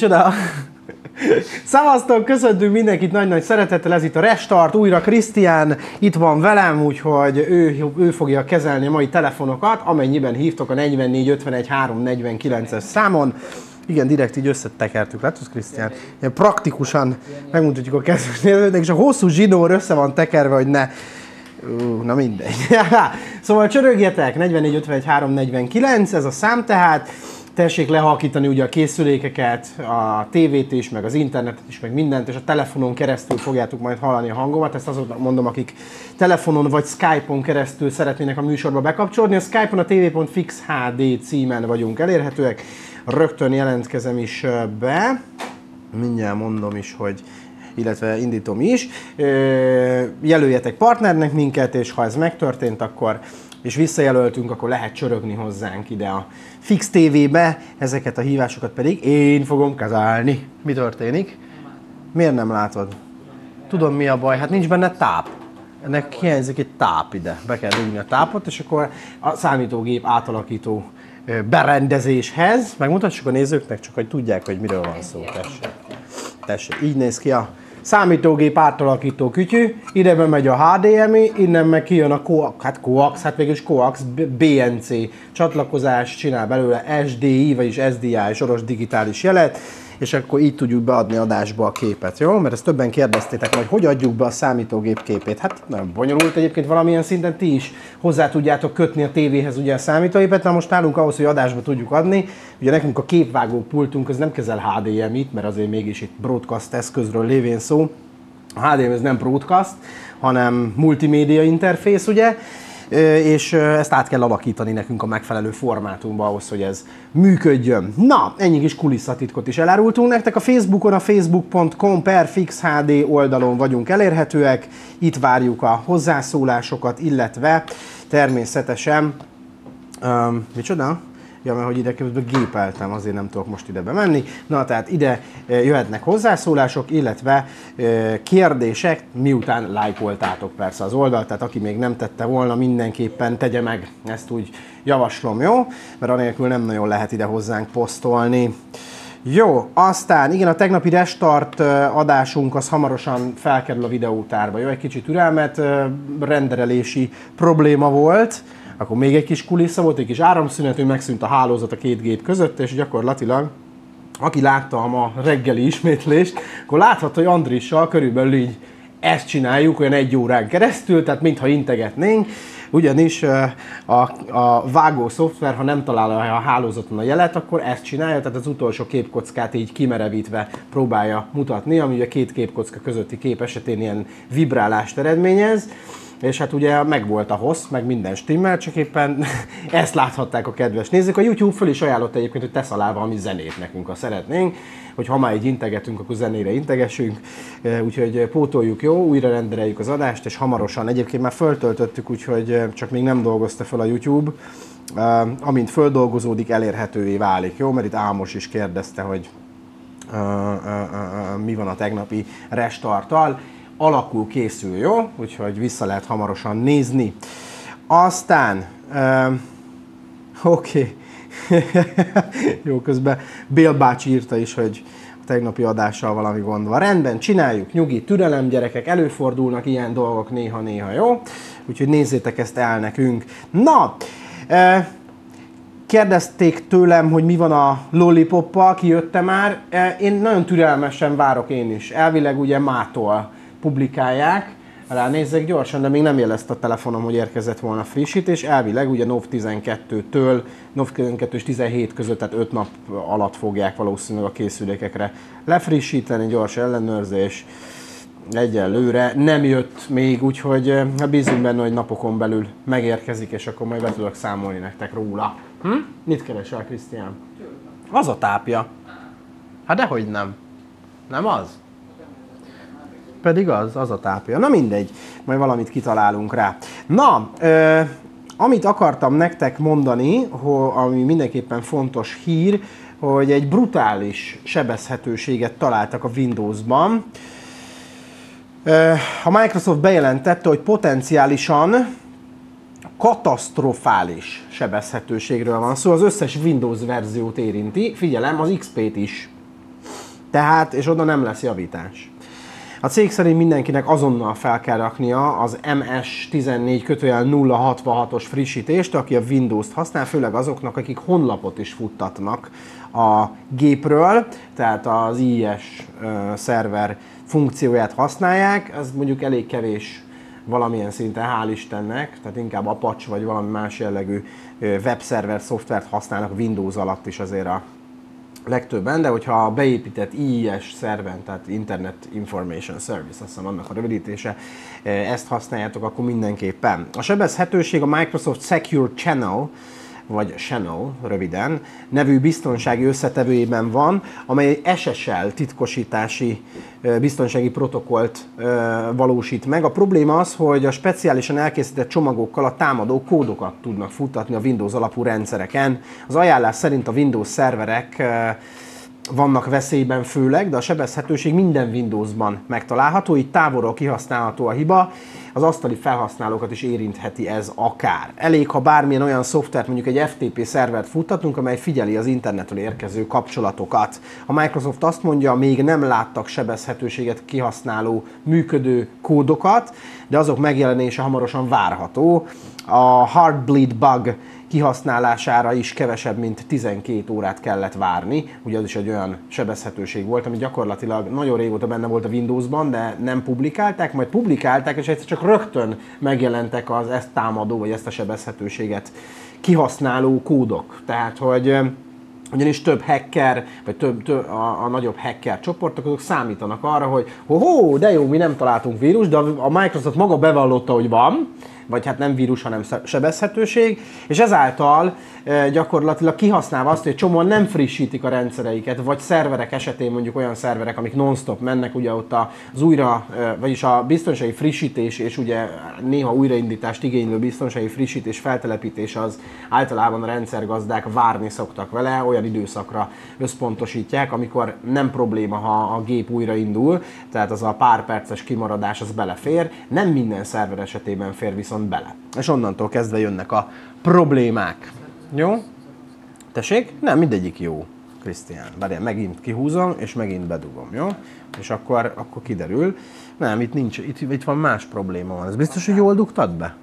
Micsoda? Szavaztok, köszöntünk mindenkit nagy-nagy szeretettel, ez itt a Restart, újra Krisztián itt van velem, úgyhogy ő, ő fogja kezelni a mai telefonokat, amennyiben hívtok a 44 51 349-es számon. Igen, direkt így összetekertük, látod Krisztián? Ilyen praktikusan megmutatjuk a kezdőnézőnek, és a hosszú zsinór össze van tekerve, hogy ne... Uh, na mindegy. szóval csörögjetek, 44 51 349, ez a szám tehát tessék lehalkítani ugye a készülékeket, a tévét is, meg az internetet is, meg mindent, és a telefonon keresztül fogjátok majd hallani a hangomat. Ezt azoknak mondom, akik telefonon vagy Skype-on keresztül szeretnének a műsorba bekapcsolódni. A Skype-on a tv.fixhd címen vagyunk elérhetőek. Rögtön jelentkezem is be. Mindjárt mondom is, hogy illetve indítom is. Jelöljetek partnernek minket, és ha ez megtörtént, akkor és visszajelöltünk, akkor lehet csörögni hozzánk ide a Fix TV-be, ezeket a hívásokat pedig én fogom kezelni. Mi történik? Miért nem látod? Tudom mi a baj, hát nincs benne táp. Ennek hiányzik egy táp ide. Be kell dugni a tápot, és akkor a számítógép átalakító berendezéshez. Megmutassuk a nézőknek, csak hogy tudják, hogy miről van szó. Tessék. Tessék. Így néz ki a számítógép átalakító kütyű, ide bemegy a HDMI, innen meg kijön a coax, hát coax, hát végülis coax BNC csatlakozás, csinál belőle SDI, vagyis SDI, soros digitális jelet, és akkor így tudjuk beadni adásba a képet, jó? Mert ezt többen kérdeztétek, hogy hogy adjuk be a számítógép képét. Hát nem bonyolult egyébként valamilyen szinten ti is hozzá tudjátok kötni a tévéhez ugye a számítógépet, na most nálunk ahhoz, hogy adásba tudjuk adni, ugye nekünk a képvágó pultunk az nem kezel HDMI-t, mert azért mégis itt broadcast eszközről lévén szó. A HDMI ez nem broadcast, hanem multimédia interfész, ugye? És ezt át kell alakítani nekünk a megfelelő formátumba ahhoz, hogy ez működjön. Na, ennyi kis kulisszatitkot is elárultunk nektek. A Facebookon, a facebook.com per fixhd oldalon vagyunk elérhetőek. Itt várjuk a hozzászólásokat, illetve természetesen, um, micsoda? Ja, mert hogy ide közben gépeltem, azért nem tudok most ide bemenni. Na, tehát ide eh, jöhetnek hozzászólások, illetve eh, kérdések, miután lájkoltátok persze az oldalt, tehát aki még nem tette volna, mindenképpen tegye meg, ezt úgy javaslom, jó? Mert anélkül nem nagyon lehet ide hozzánk posztolni. Jó, aztán igen, a tegnapi restart eh, adásunk az hamarosan felkerül a videótárba. Jó, egy kicsit türelmet, renderelési probléma volt, akkor még egy kis kulissza volt, egy kis áramszünet, hogy megszűnt a hálózat a két gép között, és gyakorlatilag aki látta a ma reggeli ismétlést, akkor láthatta, hogy Andrissal körülbelül így ezt csináljuk olyan egy órán keresztül, tehát mintha integetnénk, ugyanis a, a vágó szoftver, ha nem találja a hálózaton a jelet, akkor ezt csinálja, tehát az utolsó képkockát így kimerevítve próbálja mutatni, ami a két képkocka közötti kép esetén ilyen vibrálást eredményez és hát ugye megvolt a hossz, meg minden stimmel, csak éppen ezt láthatták a kedves nézők. A YouTube föl is ajánlott egyébként, hogy tesz alá valami zenét nekünk, ha szeretnénk, hogy ha már így integetünk, akkor zenére integessünk. Úgyhogy pótoljuk jó, újra rendereljük az adást, és hamarosan egyébként már föltöltöttük, úgyhogy csak még nem dolgozta fel a YouTube. Amint földolgozódik, elérhetővé válik, jó? Mert itt Ámos is kérdezte, hogy mi van a tegnapi restarttal alakul, készül, jó? Úgyhogy vissza lehet hamarosan nézni. Aztán, oké, okay. jó, közben Bél bácsi írta is, hogy a tegnapi adással valami gond van. Rendben, csináljuk, nyugi, türelem, gyerekek, előfordulnak ilyen dolgok néha-néha, jó? Úgyhogy nézzétek ezt el nekünk. Na, uh, kérdezték tőlem, hogy mi van a Lollipoppal, kijötte már. Én nagyon türelmesen várok én is. Elvileg ugye mától publikálják, ránézzek gyorsan, de még nem jelezte a telefonom, hogy érkezett volna frissítés. Elvileg ugye NOV 12-től, NOV 12 és 17 között, tehát 5 nap alatt fogják valószínűleg a készülékekre lefrissíteni, gyors ellenőrzés. Egyelőre nem jött még, úgyhogy hát bízunk benne, hogy napokon belül megérkezik, és akkor majd be tudok számolni nektek róla. Hm? Mit keresel, Krisztián? Az a tápja. Hát dehogy nem. Nem az? Pedig az, az a tápja. Na mindegy, majd valamit kitalálunk rá. Na, ö, amit akartam nektek mondani, ho, ami mindenképpen fontos hír, hogy egy brutális sebezhetőséget találtak a Windowsban. A Microsoft bejelentette, hogy potenciálisan katasztrofális sebezhetőségről van szó, szóval az összes Windows verziót érinti, figyelem, az XP-t is. Tehát, és oda nem lesz javítás. A cég szerint mindenkinek azonnal fel kell raknia az MS14 kötőjel 066-os frissítést, aki a Windows-t használ, főleg azoknak, akik honlapot is futtatnak a gépről, tehát az IIS szerver funkcióját használják, ez mondjuk elég kevés valamilyen szinten, hál' Istennek, tehát inkább Apache vagy valami más jellegű webszerver szoftvert használnak Windows alatt is azért a legtöbben, de hogyha a beépített IIS szerven, tehát Internet Information Service, azt hiszem annak a rövidítése, ezt használjátok, akkor mindenképpen. A sebezhetőség a Microsoft Secure Channel, vagy Channel röviden, nevű biztonsági összetevőjében van, amely SSL titkosítási biztonsági protokollt valósít meg. A probléma az, hogy a speciálisan elkészített csomagokkal a támadók kódokat tudnak futtatni a Windows alapú rendszereken. Az ajánlás szerint a Windows szerverek vannak veszélyben főleg, de a sebezhetőség minden Windowsban megtalálható, így távolról kihasználható a hiba, az asztali felhasználókat is érintheti ez akár. Elég, ha bármilyen olyan szoftvert, mondjuk egy FTP szervert futtatunk, amely figyeli az internetről érkező kapcsolatokat. A Microsoft azt mondja, még nem láttak sebezhetőséget kihasználó működő kódokat, de azok megjelenése hamarosan várható. A Heartbleed bug kihasználására is kevesebb, mint 12 órát kellett várni. Ugye az is egy olyan sebezhetőség volt, ami gyakorlatilag nagyon régóta benne volt a Windowsban, de nem publikálták, majd publikálták, és egyszer csak rögtön megjelentek az ezt támadó, vagy ezt a sebezhetőséget kihasználó kódok. Tehát, hogy ugyanis több hacker, vagy több, több a, a nagyobb hacker csoportok, azok számítanak arra, hogy ho, de jó, mi nem találtunk vírus, de a Microsoft maga bevallotta, hogy van, vagy hát nem vírus, hanem sebezhetőség, és ezáltal gyakorlatilag kihasználva azt, hogy csomóan nem frissítik a rendszereiket, vagy szerverek esetén mondjuk olyan szerverek, amik non-stop mennek, ugye ott az újra, vagyis a biztonsági frissítés és ugye néha újraindítást igénylő biztonsági frissítés, feltelepítés az általában a rendszergazdák várni szoktak vele, olyan időszakra összpontosítják, amikor nem probléma, ha a gép újraindul, tehát az a pár perces kimaradás az belefér, nem minden szerver esetében fér viszont bele. És onnantól kezdve jönnek a problémák. Jó? Tessék? Nem, mindegyik jó, Krisztián. Várjál, megint kihúzom, és megint bedugom, jó? És akkor, akkor kiderül. Nem, itt nincs, itt, itt van más probléma van. Ez biztos, hogy jól dugtad be?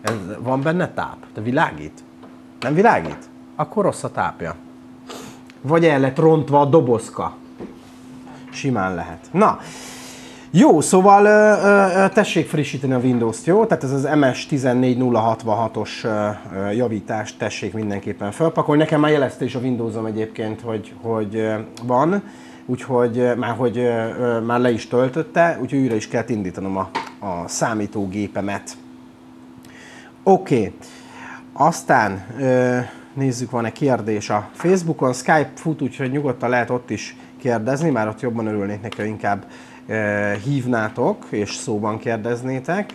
Ez, van benne táp? Te világít? Nem világít? Akkor rossz a tápja. Vagy el lett rontva a dobozka. Simán lehet. Na, jó, szóval ö, ö, tessék frissíteni a Windows-t, jó? Tehát ez az MS 14066-os javítást tessék mindenképpen felpakolni. Nekem már jelezte is a Windows-om egyébként, hogy, hogy van, úgyhogy már, hogy ö, már le is töltötte, úgyhogy újra is kell indítanom a, a számítógépemet. Oké, okay. aztán nézzük, van-e kérdés a Facebookon. Skype fut, úgyhogy nyugodtan lehet ott is kérdezni, már ott jobban örülnék neki, inkább hívnátok és szóban kérdeznétek,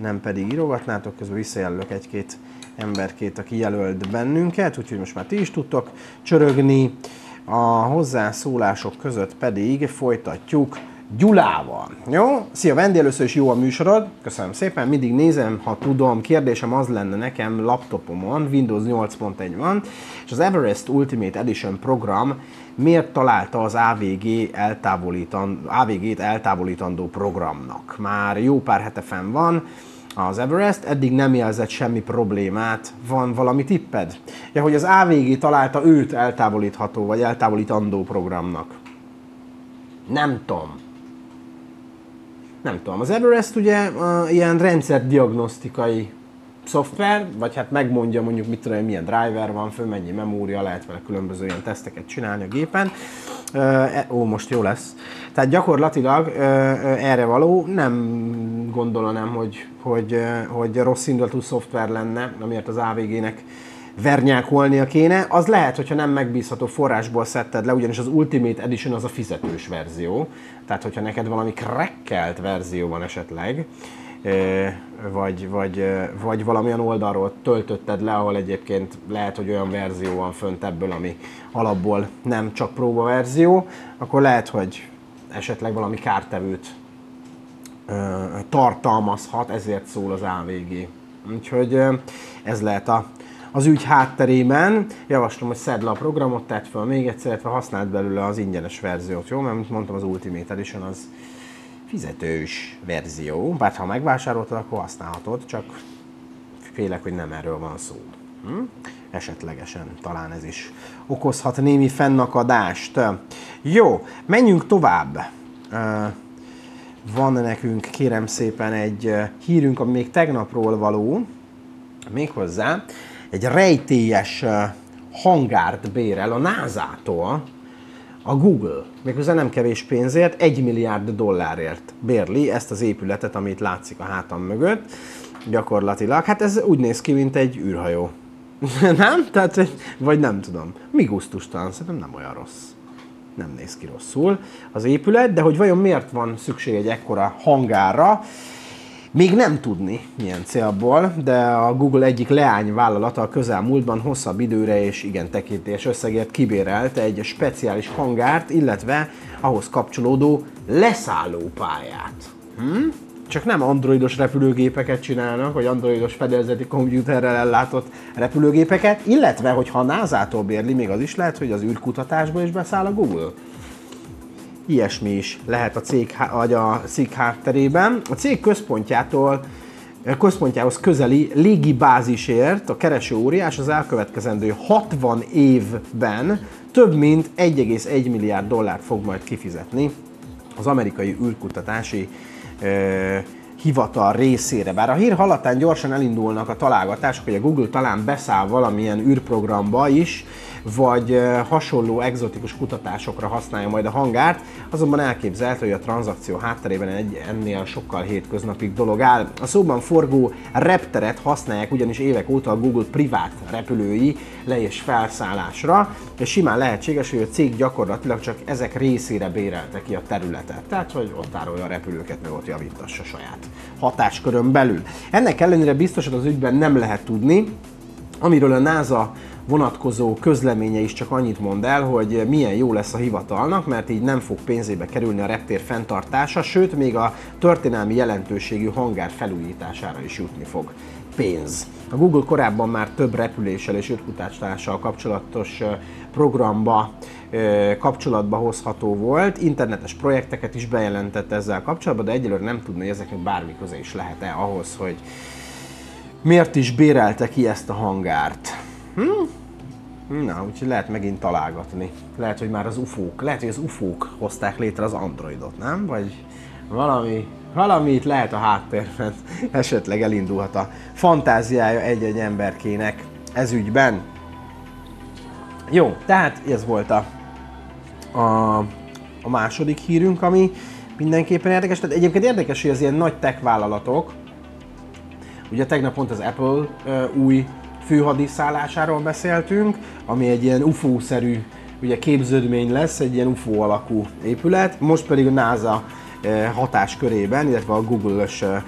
nem pedig írogatnátok, közben visszajelölök egy-két emberkét, aki jelölt bennünket, úgyhogy most már ti is tudtok csörögni. A hozzászólások között pedig folytatjuk Gyulával. Jó? Szia Vendi, először is jó a műsorod. Köszönöm szépen, mindig nézem, ha tudom. Kérdésem az lenne nekem, laptopomon Windows 8.1 van, és az Everest Ultimate Edition program miért találta az AVG eltávolítan, AVG-t eltávolítandó programnak. Már jó pár hete fenn van, az Everest, eddig nem jelzett semmi problémát. Van valami tipped? Ja, hogy az AVG találta őt eltávolítható, vagy eltávolítandó programnak. Nem tudom. Nem tudom. Az Everest ugye uh, ilyen rendszerdiagnosztikai szoftver, vagy hát megmondja mondjuk mit tudom, milyen driver van, föl mennyi memória, lehet vele különböző ilyen teszteket csinálni a gépen. E, ó, most jó lesz. Tehát gyakorlatilag erre való, nem gondolom, hogy, hogy, hogy rossz indulatú szoftver lenne, amiért az AVG-nek vernyákolnia kéne. Az lehet, hogyha nem megbízható forrásból szedted le, ugyanis az Ultimate Edition az a fizetős verzió. Tehát, hogyha neked valami crackelt verzió van esetleg, vagy, vagy, vagy valamilyen oldalról töltötted le, ahol egyébként lehet, hogy olyan verzió van fönt ebből, ami alapból nem csak próba verzió, akkor lehet, hogy esetleg valami kártevőt tartalmazhat, ezért szól az AVG. Úgyhogy ez lehet a, az ügy hátterében. Javaslom, hogy szedd le a programot, tedd fel még egyszer, illetve használd belőle az ingyenes verziót, jó? Mert mint mondtam, az Ultimate Edition az fizetős verzió, bár ha megvásároltad, akkor használhatod, csak félek, hogy nem erről van szó. Hm? Esetlegesen talán ez is okozhat némi fennakadást. Jó, menjünk tovább. Van nekünk, kérem szépen, egy hírünk, ami még tegnapról való, méghozzá egy rejtélyes hangárt bérel a NASA-tól a Google. Méghozzá nem kevés pénzért, egy milliárd dollárért bérli ezt az épületet, amit látszik a hátam mögött gyakorlatilag. Hát ez úgy néz ki, mint egy űrhajó. nem? Tehát, vagy nem tudom. Mi gusztustalan, szerintem nem olyan rossz. Nem néz ki rosszul az épület, de hogy vajon miért van szükség egy ekkora hangára, még nem tudni milyen célból, de a Google egyik leányvállalata a közelmúltban hosszabb időre és igen tekintés összegért kibérelt egy speciális hangárt, illetve ahhoz kapcsolódó leszállópályát. Hm? Csak nem androidos repülőgépeket csinálnak, vagy androidos fedélzeti komputerrel ellátott repülőgépeket, illetve, hogyha a NASA-tól bérli, még az is lehet, hogy az űrkutatásba is beszáll a Google ilyesmi is lehet a cég, vagy a cég hátterében. A cég központjától központjához közeli légi bázisért a kereső óriás az elkövetkezendő 60 évben több mint 1,1 milliárd dollárt fog majd kifizetni az amerikai űrkutatási hivatal részére. Bár a hír hallatán gyorsan elindulnak a találgatások, hogy a Google talán beszáll valamilyen űrprogramba is, vagy hasonló egzotikus kutatásokra használja majd a hangárt, azonban elképzelhető, hogy a tranzakció hátterében egy ennél sokkal hétköznapi dolog áll. A szóban forgó repteret használják ugyanis évek óta a Google privát repülői le- és felszállásra, és simán lehetséges, hogy a cég gyakorlatilag csak ezek részére bérelte ki a területet. Tehát, hogy ott tárolja a repülőket, meg ott javítassa saját hatáskörön belül. Ennek ellenére biztosan az ügyben nem lehet tudni, amiről a NASA vonatkozó közleménye is csak annyit mond el, hogy milyen jó lesz a hivatalnak, mert így nem fog pénzébe kerülni a reptér fenntartása, sőt még a történelmi jelentőségű hangár felújítására is jutni fog pénz. A Google korábban már több repüléssel és űrkutatással kapcsolatos programba kapcsolatba hozható volt, internetes projekteket is bejelentett ezzel kapcsolatban, de egyelőre nem tudna, hogy ezeknek bármi köze is lehet-e ahhoz, hogy miért is bérelte ki ezt a hangárt. Hm? Na, úgyhogy lehet megint találgatni. Lehet, hogy már az ufók, lehet, hogy az ufók hozták létre az androidot, nem? Vagy valami, valami itt lehet a háttérben. Esetleg elindulhat a fantáziája egy-egy emberkének ez ügyben. Jó, tehát ez volt a, a, a második hírünk, ami mindenképpen érdekes. Tehát egyébként érdekes, hogy az ilyen nagy tech vállalatok, ugye tegnap pont az Apple uh, új főhadiszállásáról beszéltünk, ami egy ilyen UFO-szerű ugye képződmény lesz, egy ilyen UFO alakú épület, most pedig a NASA eh, hatáskörében, illetve a Google-ös, eh,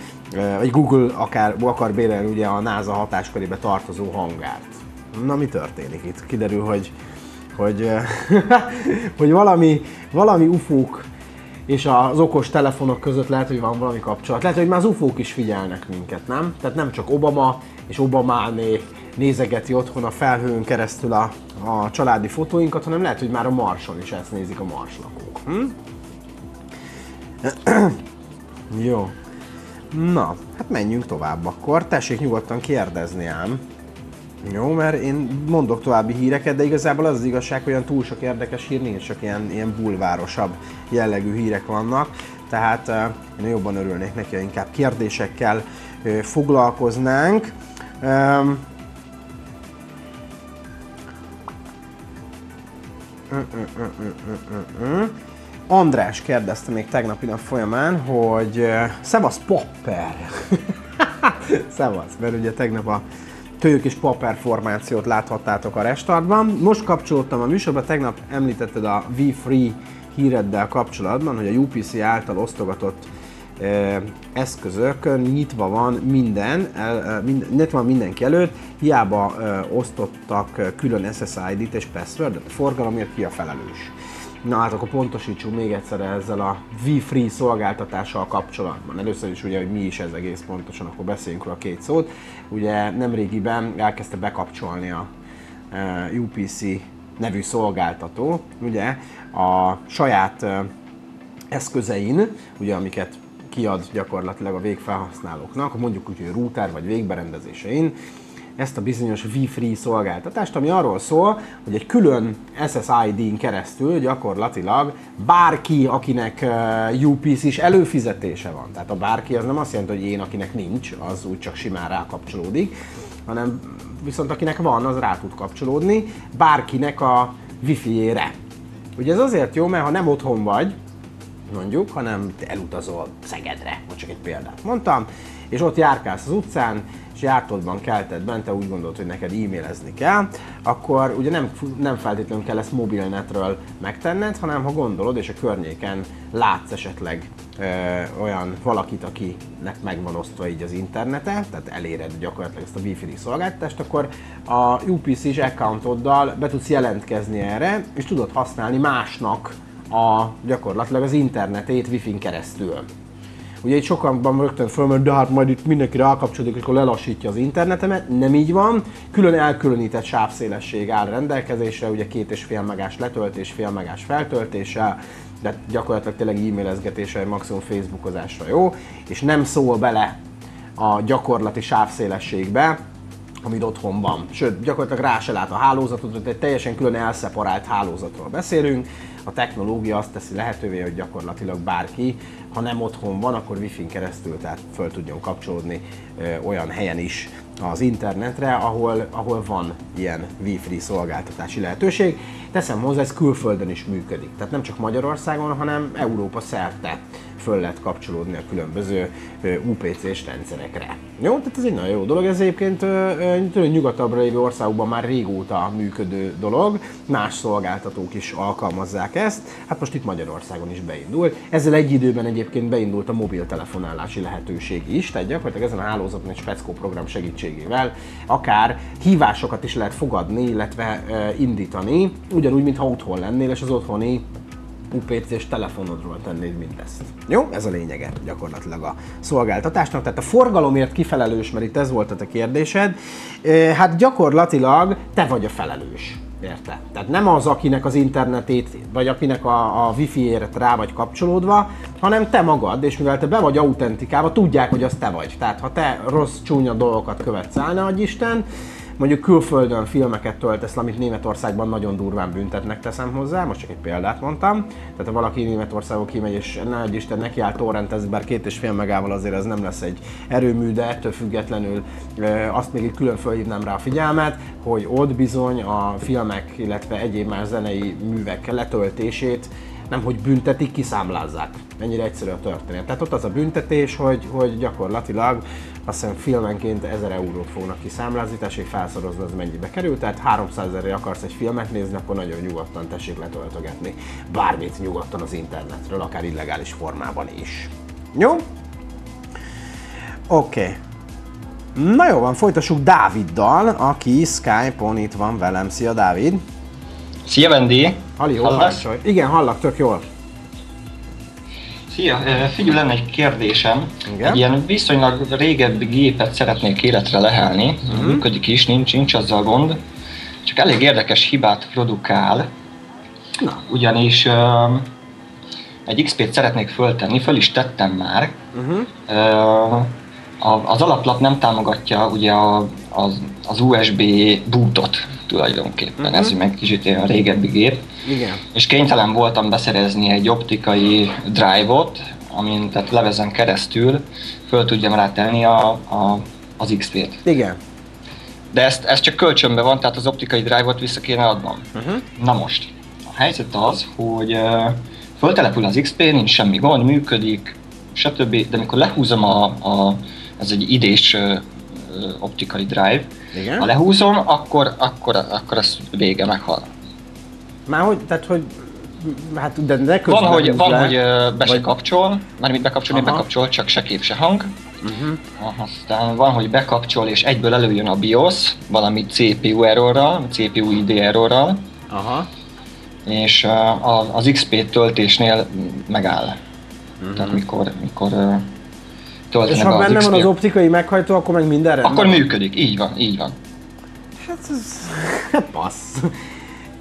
vagy Google akár, akar bérelni ugye a NASA hatáskörébe tartozó hangárt. Na mi történik itt? Kiderül, hogy, hogy, eh, hogy valami, valami ufók és az okos telefonok között lehet, hogy van valami kapcsolat. Lehet, hogy már az ufók is figyelnek minket, nem? Tehát nem csak Obama és Obamánék nézegeti otthon a felhőn keresztül a, a családi fotóinkat, hanem lehet, hogy már a Marson is ezt nézik a marslakók. Hm? Jó. Na, hát menjünk tovább akkor. Tessék nyugodtan kérdezni ám. Jó, mert én mondok további híreket, de igazából az az igazság, hogy olyan túl sok érdekes hír nincs, csak ilyen, ilyen bulvárosabb jellegű hírek vannak. Tehát uh, én jobban örülnék neki, ha inkább kérdésekkel uh, foglalkoznánk. András kérdezte még tegnapi nap folyamán, hogy Szevasz Popper! Szevasz, mert ugye tegnap a tők és Popper formációt láthattátok a restartban. Most kapcsolódtam a műsorba, tegnap említetted a V-Free híreddel kapcsolatban, hogy a UPC által osztogatott eszközökön nyitva van minden, nyitva van mindenki előtt, hiába osztottak külön SSID-t és password a forgalomért ki a felelős. Na hát akkor pontosítsuk még egyszer ezzel a V-Free szolgáltatással kapcsolatban. Először is ugye, hogy mi is ez egész pontosan, akkor beszéljünk róla két szót. Ugye nemrégiben elkezdte bekapcsolni a UPC nevű szolgáltató, ugye a saját eszközein, ugye amiket kiad gyakorlatilag a végfelhasználóknak, mondjuk úgy, hogy router vagy végberendezésein, ezt a bizonyos V-Free szolgáltatást, ami arról szól, hogy egy külön SSID-n keresztül gyakorlatilag bárki, akinek UPC is előfizetése van, tehát a bárki az nem azt jelenti, hogy én, akinek nincs, az úgy csak simán rákapcsolódik, hanem viszont akinek van, az rá tud kapcsolódni bárkinek a Wi-Fi-ére. Ugye ez azért jó, mert ha nem otthon vagy, mondjuk, hanem elutazol Szegedre, vagy csak egy példát mondtam, és ott járkálsz az utcán, és jártodban kelted bent, te úgy gondolod, hogy neked e-mailezni kell, akkor ugye nem, nem feltétlenül kell ezt mobilnetről megtenned, hanem ha gondolod, és a környéken látsz esetleg ö, olyan valakit, akinek megvan osztva így az internete, tehát eléred gyakorlatilag ezt a Wi-Fi szolgáltatást, akkor a UPC-s accountoddal be tudsz jelentkezni erre, és tudod használni másnak a, gyakorlatilag az internetét Wi-Fi-n keresztül. Ugye itt sokan rögtön fölmerül, de hát majd itt mindenki rákapcsolódik, és akkor lelassítja az internetemet. Nem így van. Külön elkülönített sávszélesség áll rendelkezésre, ugye két és fél megás letöltés, fél megás feltöltéssel, de gyakorlatilag tényleg e-mailezgetésre, maximum Facebookozásra jó, és nem szól bele a gyakorlati sávszélességbe, amit otthon van. Sőt, gyakorlatilag rá se lát a hálózatot, egy teljesen külön elszeparált hálózatról beszélünk. A technológia azt teszi lehetővé, hogy gyakorlatilag bárki ha nem otthon van, akkor wifi-n keresztül tehát föl tudjon kapcsolódni ö, olyan helyen is az internetre, ahol, ahol van ilyen Wi-Fi szolgáltatási lehetőség. Teszem hozzá, ez külföldön is működik. Tehát nem csak Magyarországon, hanem Európa szerte föl lehet kapcsolódni a különböző UPC-s rendszerekre. Jó, tehát ez egy nagyon jó dolog, ez egyébként nyugatabbra lévő országokban már régóta működő dolog, más szolgáltatók is alkalmazzák ezt, hát most itt Magyarországon is beindul. Ezzel egy időben egyébként beindult a mobiltelefonálási lehetőség is, tehát gyakorlatilag ezen a hálózaton egy speckó program segítségével akár hívásokat is lehet fogadni, illetve indítani, ugyanúgy, mintha otthon lennél, és az otthoni UPC-s telefonodról tennéd mindezt. Jó? Ez a lényege gyakorlatilag a szolgáltatásnak. Tehát a forgalomért kifelelős, mert itt ez volt a te kérdésed, hát gyakorlatilag te vagy a felelős. Érte? Tehát nem az, akinek az internetét, vagy akinek a, a wifi-ért rá vagy kapcsolódva, hanem te magad, és mivel te be vagy autentikálva, tudják, hogy az te vagy. Tehát ha te rossz, csúnya dolgokat követsz el, ne Isten, mondjuk külföldön filmeket töltesz, amit Németországban nagyon durván büntetnek teszem hozzá, most csak egy példát mondtam. Tehát ha valaki Németországba kimegy és ne egy Isten neki áll torrentezni, bár két és fél megával azért ez nem lesz egy erőmű, de ettől függetlenül azt még itt külön fölhívnám rá a figyelmet, hogy ott bizony a filmek, illetve egyéb más zenei művek letöltését nem hogy büntetik, kiszámlázzák. Ennyire egyszerű a történet. Tehát ott az a büntetés, hogy, hogy gyakorlatilag azt hiszem filmenként 1000 eurót fognak kiszámlázni, tessék felszorozni, az mennyibe kerül, tehát 300 ezerre akarsz egy filmet nézni, akkor nagyon nyugodtan tessék letöltögetni bármit nyugodtan az internetről, akár illegális formában is. Jó? Oké. Okay. Na jó van, folytassuk Dáviddal, aki Skype-on itt van velem. Szia Dávid! Szia Vendi! Halli, jó, Igen, hallak, tök jól. Szia, figyelj, lenne egy kérdésem. Igen? Egy ilyen viszonylag régebbi gépet szeretnék életre lehelni, uh-huh. működik is, nincs, nincs azzal gond, csak elég érdekes hibát produkál, Na. ugyanis uh, egy XP-t szeretnék föltenni, föl is tettem már. Uh-huh. Uh, az alaplap nem támogatja ugye a, az, az USB bootot tulajdonképpen, uh-huh. ez meg kicsit a régebbi gép. Igen. És kénytelen voltam beszerezni egy optikai drive-ot, amin tehát levezen keresztül föl tudjam rátenni a, a, az XP-t. Igen. De ezt, ez csak kölcsönben van, tehát az optikai drive-ot vissza kéne adnom. Uh-huh. Na most, a helyzet az, hogy uh, föltelepül az XP, nincs semmi gond, működik, stb. De amikor lehúzom a, a ez egy idés uh, optikai drive, Igen? ha lehúzom, akkor, akkor, akkor ez vége, meghal. Már hogy, tehát hogy Hát de ne Van, hogy, van, hogy be vagy... se kapcsol, mármint bekapcsolni, Aha. bekapcsol, csak se kép, se hang. Uh-huh. Aztán van, hogy bekapcsol és egyből előjön a BIOS, valami CPU errorral, CPU ID errorral. Aha. és az XP töltésnél megáll. Uh-huh. Tehát mikor, mikor töltenek És ha benne van az optikai meghajtó, akkor meg minden rendben Akkor működik, így van, így van. Hát ez... passz.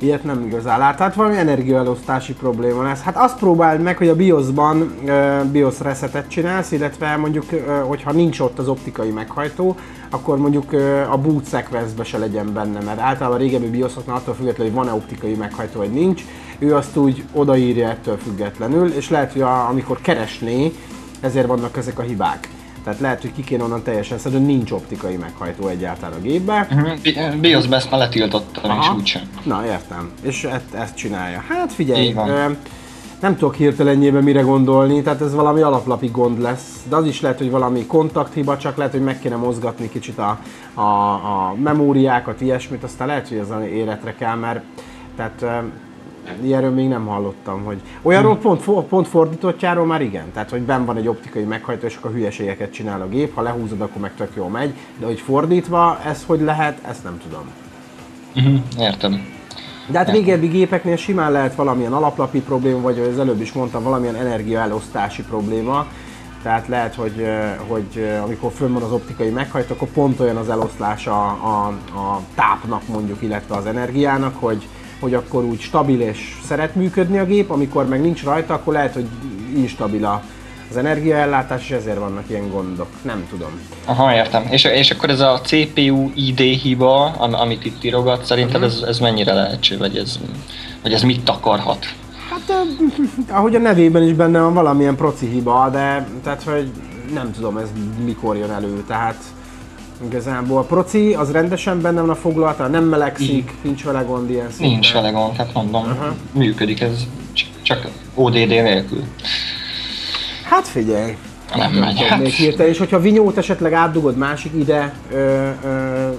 Ilyet nem igazán lát. Hát valami energiaelosztási probléma lesz. Hát azt próbáld meg, hogy a BIOS-ban uh, BIOS resetet csinálsz, illetve mondjuk, uh, hogyha nincs ott az optikai meghajtó, akkor mondjuk uh, a boot sequence se legyen benne, mert általában a régebbi BIOS-oknál attól függetlenül, hogy van-e optikai meghajtó, vagy nincs, ő azt úgy odaírja ettől függetlenül, és lehet, hogy a, amikor keresné, ezért vannak ezek a hibák. Tehát lehet, hogy ki kéne onnan teljesen szedni, nincs optikai meghajtó egyáltalán a gépbe. Uh-huh. BIOS-be ezt már letiltottam, és úgysem. Na, értem. És ezt, ezt csinálja. Hát figyelj, nem tudok hirtelenjében mire gondolni, tehát ez valami alaplapi gond lesz. De az is lehet, hogy valami kontakthiba, csak lehet, hogy meg kéne mozgatni kicsit a, a, a memóriákat, ilyesmit, aztán lehet, hogy ez az életre kell, mert tehát Ilyenről még nem hallottam, hogy olyanról hmm. pont, pont fordítottjáról már igen. Tehát, hogy ben van egy optikai meghajtó, és akkor hülyeségeket csinál a gép, ha lehúzod, akkor meg tök jól megy, de hogy fordítva, ez hogy lehet, ezt nem tudom. Uh-huh, értem. De hát régebbi gépeknél simán lehet valamilyen alaplapi probléma, vagy az előbb is mondtam, valamilyen energiaelosztási probléma. Tehát lehet, hogy, hogy amikor fönn van az optikai meghajtó, akkor pont olyan az eloszlása a, a, a tápnak mondjuk, illetve az energiának, hogy, hogy akkor úgy stabil és szeret működni a gép, amikor meg nincs rajta, akkor lehet, hogy instabil a, az energiaellátás, és ezért vannak ilyen gondok. Nem tudom. Aha, értem. És, és akkor ez a CPU ID hiba, amit itt írogat, szerinted uh-huh. ez, ez mennyire lehetséges, vagy ez, vagy ez mit takarhat? Hát, eh, ahogy a nevében is benne van valamilyen proci hiba, de tehát, hogy nem tudom ez mikor jön elő, tehát Igazából a proci az rendesen benne van a foglalata, nem melegszik, Igen. nincs vele gond ilyen szinten. Nincs vele gond, tehát mondom, uh-huh. működik ez csak ODD nélkül. Hát figyelj, nem megy. Hát. Még hirtelen, és hogyha vinyót esetleg átdugod másik ide ö, ö,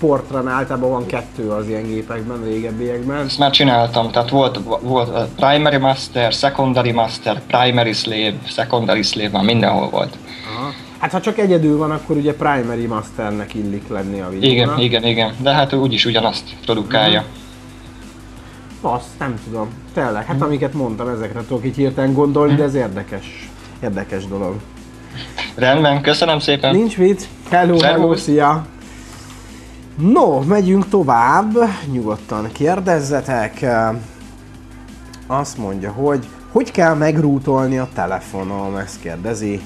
portra, általában van kettő az ilyen gépekben, régebbiekben. Ezt már csináltam, tehát volt, volt primary master, secondary master, primary slave, secondary slave, már mindenhol volt. Aha. Hát ha csak egyedül van, akkor ugye primary masternek illik lenni a videónak. Igen, igen, igen. De hát úgyis ugyanazt produkálja. Uh-huh. Azt nem tudom. Tényleg, hát uh-huh. amiket mondtam, ezekre tudok így hirtelen gondolni, uh-huh. de ez érdekes. Érdekes dolog. Rendben, köszönöm szépen. Nincs vicc. Hello, hello, szia. No, megyünk tovább. Nyugodtan kérdezzetek. Azt mondja, hogy hogy kell megrútolni a telefonom, ezt kérdezi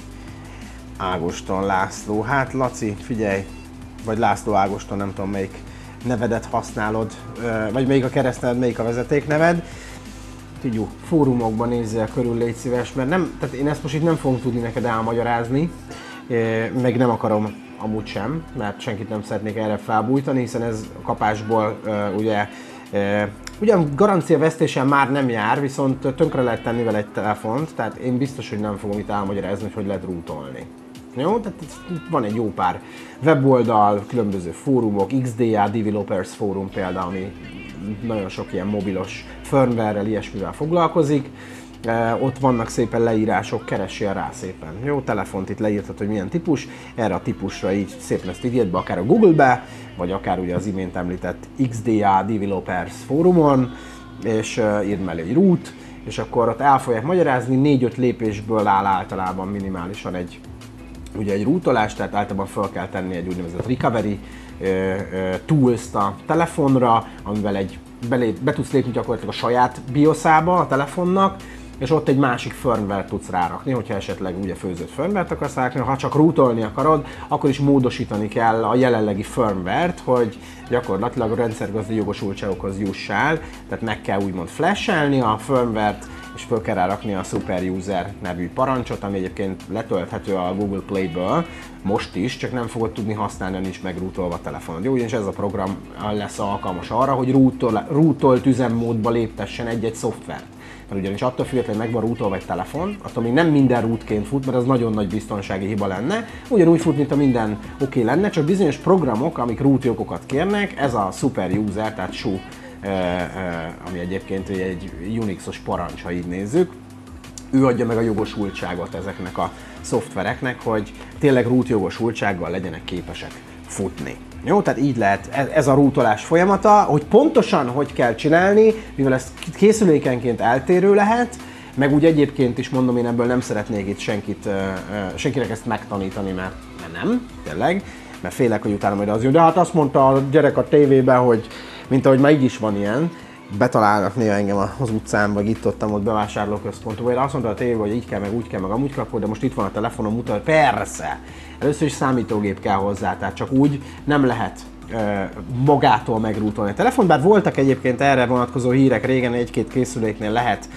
Ágoston László. Hát Laci, figyelj, vagy László Ágoston, nem tudom melyik nevedet használod, vagy melyik a keresztneved, melyik a vezetékneved. Tudjuk, fórumokban nézzél körül, légy szíves, mert nem, tehát én ezt most itt nem fogom tudni neked elmagyarázni, meg nem akarom amúgy sem, mert senkit nem szeretnék erre felbújtani, hiszen ez kapásból ugye Ugyan garancia vesztésen már nem jár, viszont tönkre lehet tenni vele egy telefont, tehát én biztos, hogy nem fogom itt elmagyarázni, hogy hogy lehet rútolni. Jó, tehát van egy jó pár weboldal, különböző fórumok, XDA Developers Forum például, ami nagyon sok ilyen mobilos firmware-rel, ilyesmivel foglalkozik. E, ott vannak szépen leírások, keressél rá szépen. Jó, telefont itt leírtad, hogy milyen típus, erre a típusra így szépen ezt írjad be, akár a Google-be, vagy akár ugye az imént említett XDA Developers fórumon, és uh, írd mellé egy root, és akkor ott el fogják magyarázni, 4-5 lépésből áll általában minimálisan egy ugye egy rútolás, tehát általában fel kell tenni egy úgynevezett recovery tools a telefonra, amivel egy belép, be tudsz lépni gyakorlatilag a saját bioszába a telefonnak, és ott egy másik firmware tudsz rárakni, hogyha esetleg ugye főzött firmware akarsz rárakni, ha csak rútolni akarod, akkor is módosítani kell a jelenlegi firmware hogy gyakorlatilag a rendszergazdi jogosultságokhoz jussál, tehát meg kell úgymond flashelni a firmware-t, és föl kell rakni a Super User nevű parancsot, ami egyébként letölthető a Google Play-ből most is, csak nem fogod tudni használni, nincs megrútolva a telefonod. Jó, ugyanis ez a program lesz alkalmas arra, hogy rútol, rútolt üzemmódba léptessen egy-egy szoftvert. Mert ugyanis attól függetlenül, megvan rútolva egy telefon, attól még nem minden rútként fut, mert az nagyon nagy biztonsági hiba lenne. Ugyanúgy fut, mint a minden oké okay lenne, csak bizonyos programok, amik rútjogokat kérnek, ez a super user, tehát SU ami egyébként egy Unixos parancs, ha így nézzük. Ő adja meg a jogosultságot ezeknek a szoftvereknek, hogy tényleg root jogosultsággal legyenek képesek futni. Jó, tehát így lehet ez, ez a rútolás folyamata, hogy pontosan hogy kell csinálni, mivel ez készülékenként eltérő lehet, meg úgy egyébként is mondom, én ebből nem szeretnék itt senkit, senkinek ezt megtanítani, mert nem, tényleg, mert félek, hogy utána majd az jön. De hát azt mondta a gyerek a tévében, hogy mint ahogy már így is van ilyen, betalálnak néha engem az utcán, vagy itt ott, ott bevásárlóközpontban, vagy azt mondta a tévében, hogy így kell, meg úgy kell, meg amúgy kell, de most itt van a telefonom, mutat, persze, először is számítógép kell hozzá, tehát csak úgy nem lehet magától megrútolni. A telefon, bár voltak egyébként erre vonatkozó hírek, régen egy-két készüléknél lehet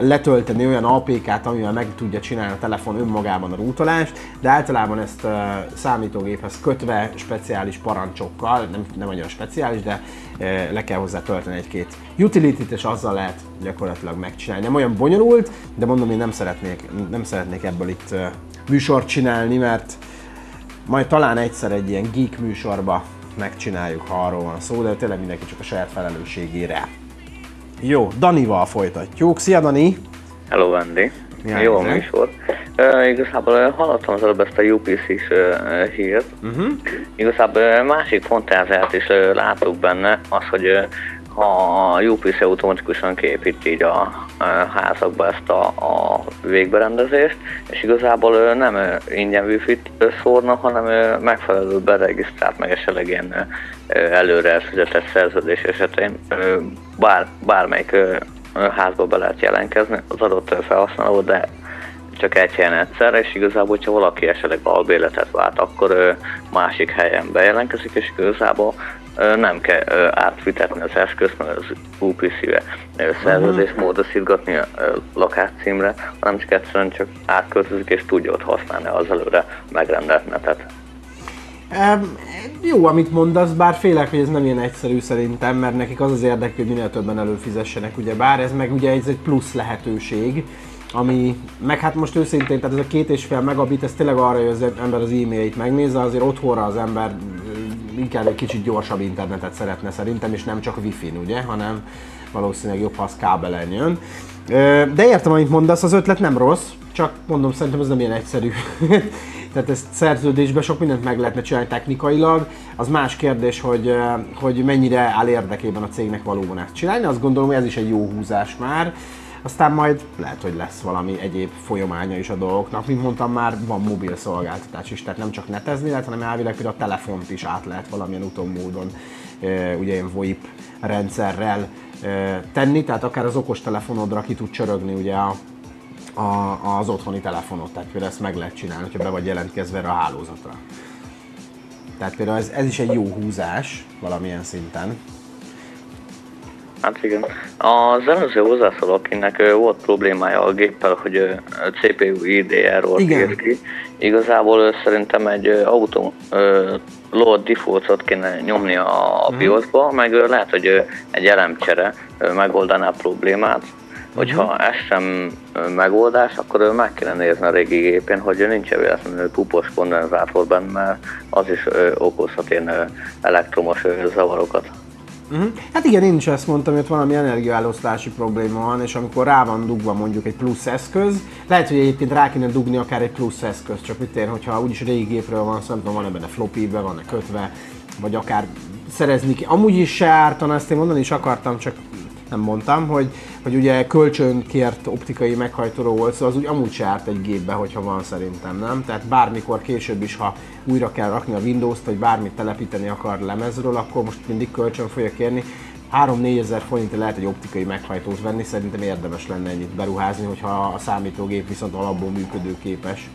letölteni olyan APK-t, amivel meg tudja csinálni a telefon önmagában a rútolást, de általában ezt számítógéphez kötve speciális parancsokkal, nem, nem annyira speciális, de le kell hozzá tölteni egy-két utility és azzal lehet gyakorlatilag megcsinálni. Nem olyan bonyolult, de mondom, én nem szeretnék, nem szeretnék ebből itt műsort csinálni, mert majd talán egyszer egy ilyen geek műsorba megcsináljuk, ha arról van szó, de tényleg mindenki csak a saját felelősségére. Jó, Danival folytatjuk. Szia Dani! Hello Wendy! Ja, Jó a műsor. Uh, igazából hallottam az előbb ezt a UPC-s uh, hírt. Uh-huh. Igazából másik fontázát is uh, látok benne, az, hogy uh, ha a UPC automatikusan képíti így a, a házakba ezt a, a végberendezést, és igazából nem ingyen wifi-t szórna, hanem megfelelő beregisztrált, meg esetleg ilyen előre elfizetett szerződés esetén bár, bármelyik házba be lehet jelentkezni az adott felhasználó, de csak egy helyen egyszerre, és igazából, hogyha valaki esetleg albéletet vált, akkor másik helyen bejelentkezik, és igazából nem kell átvitetni az eszközt, mert az UPC-be szerződés módosítgatni a lakáscímre, hanem csak egyszerűen csak átköltözik és tudja ott használni az előre megrendelt netet. Um, jó, amit mondasz, bár félek, hogy ez nem ilyen egyszerű szerintem, mert nekik az az érdek, hogy minél többen előfizessenek, ugye bár ez meg ugye ez egy plusz lehetőség, ami, meg hát most őszintén, tehát ez a két és fél megabit, ez tényleg arra, hogy az ember az e-mailjét megnézze, azért otthonra az ember inkább egy kicsit gyorsabb internetet szeretne szerintem, és nem csak wifi-n, ugye, hanem valószínűleg jobb, ha az kábelen jön. De értem, amit mondasz, az ötlet nem rossz, csak mondom, szerintem ez nem ilyen egyszerű. Tehát ezt szerződésben sok mindent meg lehetne csinálni technikailag. Az más kérdés, hogy, hogy mennyire áll érdekében a cégnek valóban ezt csinálni. Azt gondolom, hogy ez is egy jó húzás már. Aztán majd lehet, hogy lesz valami egyéb folyamánya is a dolgoknak. Mint mondtam már, van mobil szolgáltatás is, tehát nem csak netezni lehet, hanem elvileg például a telefont is át lehet valamilyen úton módon ugye ilyen VoIP rendszerrel tenni, tehát akár az okos telefonodra ki tud csörögni ugye a, a, az otthoni telefonot, tehát például ezt meg lehet csinálni, hogyha be vagy jelentkezve erre a hálózatra. Tehát például ez, ez is egy jó húzás valamilyen szinten. Hát igen. Az előző hozzászóló, akinek volt problémája a géppel, hogy CPU ID error ír ki, igazából szerintem egy autó load defaultot kéne nyomni a mhm. BIOS-ba, meg lehet, hogy egy elemcsere megoldaná a problémát. Hogyha uh-huh. ez sem megoldás, akkor meg kéne nézni a régi gépén, hogy nincs -e véletlenül pupos kondenzátor benne, mert az is okozhat ilyen elektromos zavarokat. Uh-huh. Hát igen, én is ezt mondtam, hogy valami energiaelosztási probléma van, és amikor rá van dugva mondjuk egy plusz eszköz, lehet, hogy egyébként rá kéne dugni akár egy plusz eszköz, csak mit ér, hogyha úgyis régi gépről van szó, van ebben a floppy-be, van-e kötve, vagy akár szerezni ki. Amúgy is se ártana, ezt én mondani is akartam, csak nem mondtam, hogy, hogy ugye kölcsönkért optikai meghajtó volt, szóval az úgy amúgy se árt egy gépbe, hogyha van szerintem, nem? Tehát bármikor később is, ha újra kell rakni a Windows-t, vagy bármit telepíteni akar lemezről, akkor most mindig kölcsön fogja kérni. 3-4 ezer forintért lehet egy optikai meghajtót venni, szerintem érdemes lenne ennyit beruházni, hogyha a számítógép viszont alapból működőképes.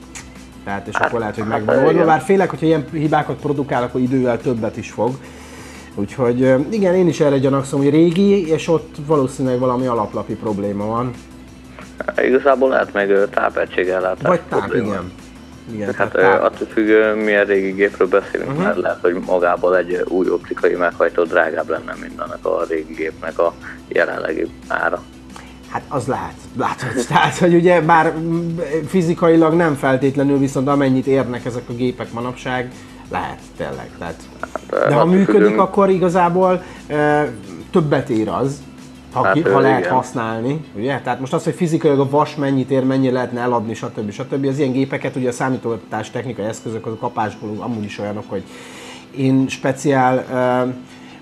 Tehát és hát, akkor lehet, hogy hát, megvan oldva, bár félek, hogyha ilyen hibákat produkál, akkor idővel többet is fog. Úgyhogy igen, én is erre gyanakszom, hogy régi, és ott valószínűleg valami alaplapi probléma van. Igazából lehet meg tápegységellátás Vagy táp, igen. Igen, hát táp. attól függ, milyen régi gépről beszélünk, uh-huh. mert lehet, hogy magából egy új optikai meghajtó drágább lenne, mint annak a régi gépnek a jelenlegi ára. Hát az lehet, látod. Tehát, hogy ugye bár fizikailag nem feltétlenül, viszont amennyit érnek ezek a gépek manapság, lehet, tényleg. Tehát, hát, de ha működik, függően... akkor igazából e, többet ér az, ha, hát, ki, ha lehet igen. használni, ugye? Tehát most az, hogy fizikailag a vas mennyit ér, mennyi lehetne eladni, stb. stb. Az ilyen gépeket, ugye a számítógépes technikai eszközök, az a kapásból amúgy is olyanok, hogy én speciál,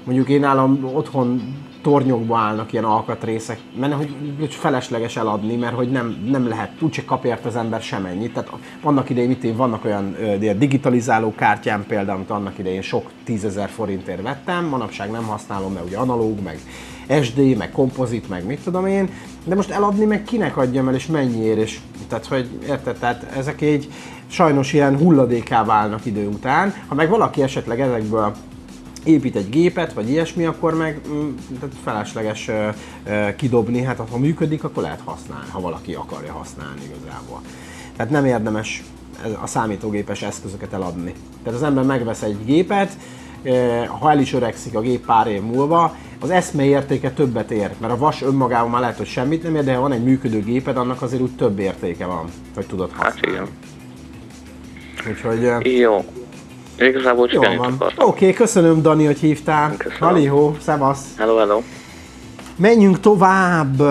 mondjuk én állam otthon tornyokba állnak ilyen alkatrészek, mert hogy, felesleges eladni, mert hogy nem, nem lehet, úgyse kap az ember semennyit. Tehát vannak idején, itt vannak olyan ö, digitalizáló kártyám például, amit annak idején sok tízezer forintért vettem, manapság nem használom, mert ugye analóg, meg SD, meg kompozit, meg mit tudom én, de most eladni meg kinek adjam el, és mennyiért, és tehát, hogy érted, tehát ezek egy sajnos ilyen hulladéká válnak idő után. Ha meg valaki esetleg ezekből épít egy gépet, vagy ilyesmi, akkor meg mm, tehát felesleges ö, ö, kidobni, hát ha működik, akkor lehet használni, ha valaki akarja használni igazából. Tehát nem érdemes a számítógépes eszközöket eladni. Tehát az ember megvesz egy gépet, ha el is öregszik a gép pár év múlva, az eszme értéke többet ér, mert a vas önmagában már lehet, hogy semmit nem ér, de ha van egy működő géped, annak azért úgy több értéke van, hogy tudod hát használni. Hát igen. Úgyhogy... Jó. Igazából csak Jó van. Oké, okay, köszönöm Dani, hogy hívtál. Halihó, szevasz. Hello, hello. Menjünk tovább.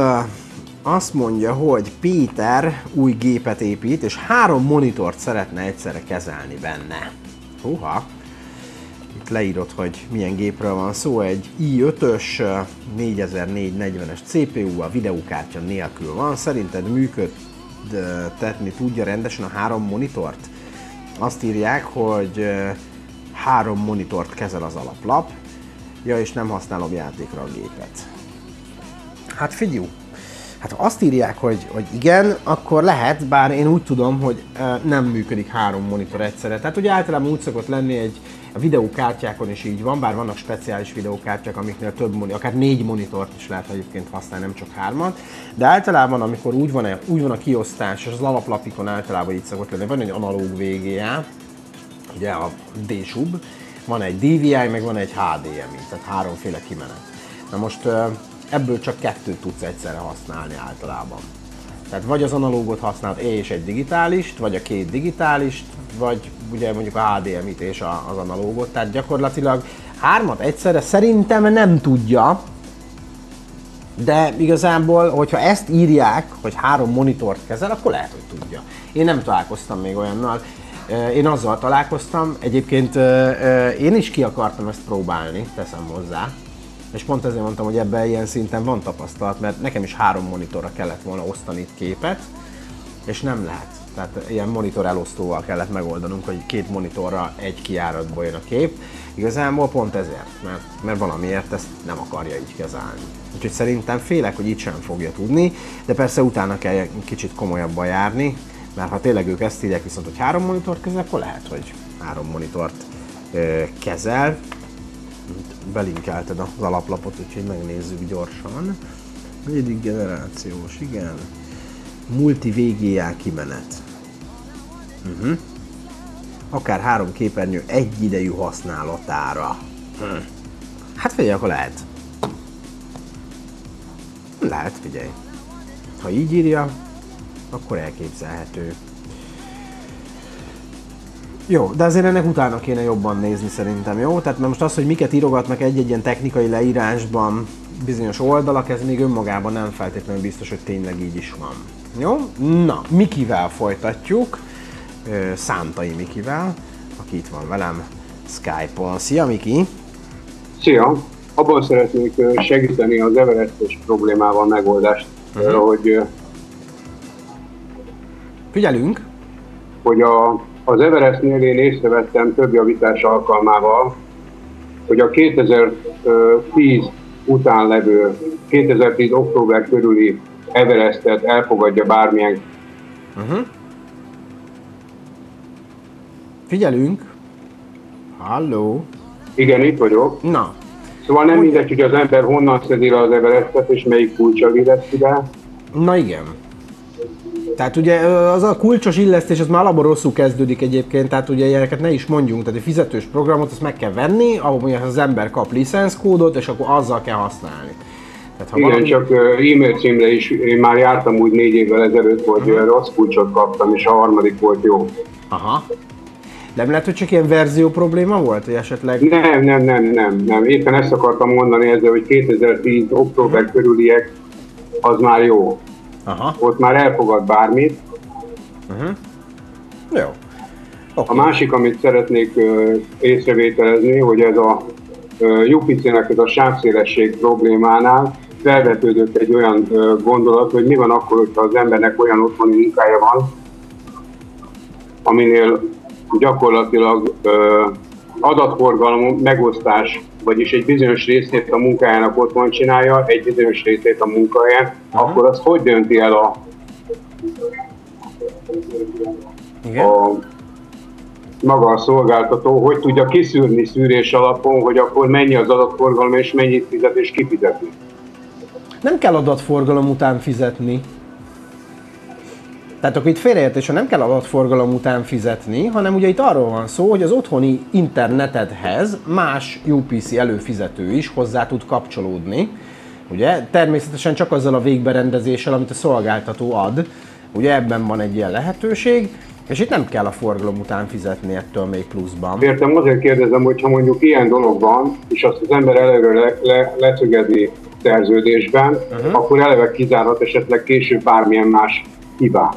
Azt mondja, hogy Péter új gépet épít, és három monitort szeretne egyszerre kezelni benne. Húha. Itt leírod, hogy milyen gépről van szó. Egy i5-ös 4440-es CPU, a videókártya nélkül van. Szerinted működtetni tudja rendesen a három monitort? Azt írják, hogy három monitort kezel az alaplap, ja és nem használom játékra a gépet. Hát figyú, hát ha azt írják, hogy, hogy igen, akkor lehet, bár én úgy tudom, hogy nem működik három monitor egyszerre. Tehát ugye általában úgy szokott lenni egy, a videókártyákon is így van, bár vannak speciális videókártyák, amiknél több monitor, akár négy monitort is lehet egyébként használni, nem csak hármat. De általában, amikor úgy van, úgy van a kiosztás, és az alaplapikon általában így szokott lenni, van egy analóg VGA, ugye a D-sub, van egy DVI, meg van egy HDMI, tehát háromféle kimenet. Na most ebből csak kettőt tudsz egyszerre használni általában. Tehát vagy az analógot használod és egy digitálist, vagy a két digitálist, vagy ugye mondjuk a HDMI-t és az analógot. Tehát gyakorlatilag hármat egyszerre szerintem nem tudja, de igazából, hogyha ezt írják, hogy három monitort kezel, akkor lehet, hogy tudja. Én nem találkoztam még olyannal. Én azzal találkoztam, egyébként én is ki akartam ezt próbálni, teszem hozzá, és pont ezért mondtam, hogy ebben ilyen szinten van tapasztalat, mert nekem is három monitorra kellett volna osztani képet, és nem lehet. Tehát ilyen monitor elosztóval kellett megoldanunk, hogy két monitorra egy kiáratból jön a kép. Igazából pont ezért, mert, mert valamiért ezt nem akarja így kezelni. Úgyhogy szerintem félek, hogy így sem fogja tudni, de persze utána kell kicsit komolyabban járni, mert ha tényleg ők ezt írják viszont, hogy három monitort kezel, akkor lehet, hogy három monitort ö, kezel. Belinkelted az alaplapot, úgyhogy megnézzük gyorsan. Negyedik generációs, igen. Multi VGA kimenet. Uh-huh. Akár három képernyő egyidejű használatára. Hm. Hát figyelj, akkor lehet. Lehet, figyelj. Ha így írja, akkor elképzelhető. Jó, de azért ennek utána kéne jobban nézni szerintem, jó? Tehát mert most az, hogy miket írogatnak egy-egy ilyen technikai leírásban bizonyos oldalak, ez még önmagában nem feltétlenül biztos, hogy tényleg így is van. Jó? Na, Mikivel folytatjuk. Szántai Mikivel, aki itt van velem Skype-on. Szia Miki! Szia! Abban szeretnék segíteni az Everestes problémával megoldást, uh-huh. hogy Figyelünk! Hogy a, az Everestnél én észrevettem több javítás alkalmával, hogy a 2010 után levő, 2010 október körüli Everestet elfogadja bármilyen. Uh-huh. Figyelünk! Halló! Igen, itt vagyok. Na. Szóval nem mindegy, hogy az ember honnan szedi le az Everestet, és melyik kulcsal illeszti be. Na igen. Tehát ugye az a kulcsos illesztés, az már alapból rosszul kezdődik egyébként, tehát ugye ilyeneket ne is mondjunk, tehát egy fizetős programot azt meg kell venni, ahol az ember kap licenszkódot, és akkor azzal kell használni. Tehát, ha Igen, valami... csak e-mail címre is, én már jártam úgy négy évvel ezelőtt, hogy uh-huh. rossz kulcsot kaptam, és a harmadik volt jó. Aha. Nem lehet, hogy csak ilyen verzió probléma volt, hogy esetleg... Nem, nem, nem, nem, nem. Éppen ezt akartam mondani ezzel, hogy 2010 október uh-huh. körüliek, az már jó. Aha. Ott már elfogad bármit. Uh-huh. Jó. Okay. A másik, amit szeretnék észrevételezni, hogy ez a UPC-nek ez a sávszélesség problémánál felvetődött egy olyan gondolat, hogy mi van akkor, hogyha az embernek olyan otthoni munkája van, aminél gyakorlatilag adatforgalom megosztás, vagyis egy bizonyos részét a munkájának otthon csinálja, egy bizonyos részét a munkáján, uh-huh. akkor az hogy dönti el a, Igen. a maga a szolgáltató, hogy tudja kiszűrni szűrés alapon, hogy akkor mennyi az adatforgalom és mennyit fizet és kifizetni. Nem kell adatforgalom után fizetni. Tehát akkor itt félreértése nem kell adatforgalom után fizetni, hanem ugye itt arról van szó, hogy az otthoni internetedhez más UPC előfizető is hozzá tud kapcsolódni. Ugye természetesen csak azzal a végberendezéssel, amit a szolgáltató ad. Ugye ebben van egy ilyen lehetőség, és itt nem kell a forgalom után fizetni ettől még pluszban. Értem, azért kérdezem, hogy ha mondjuk ilyen dolog van, és azt az ember előre le, le, leszögezi szerződésben, uh-huh. akkor eleve kizárhat esetleg később bármilyen más hibát.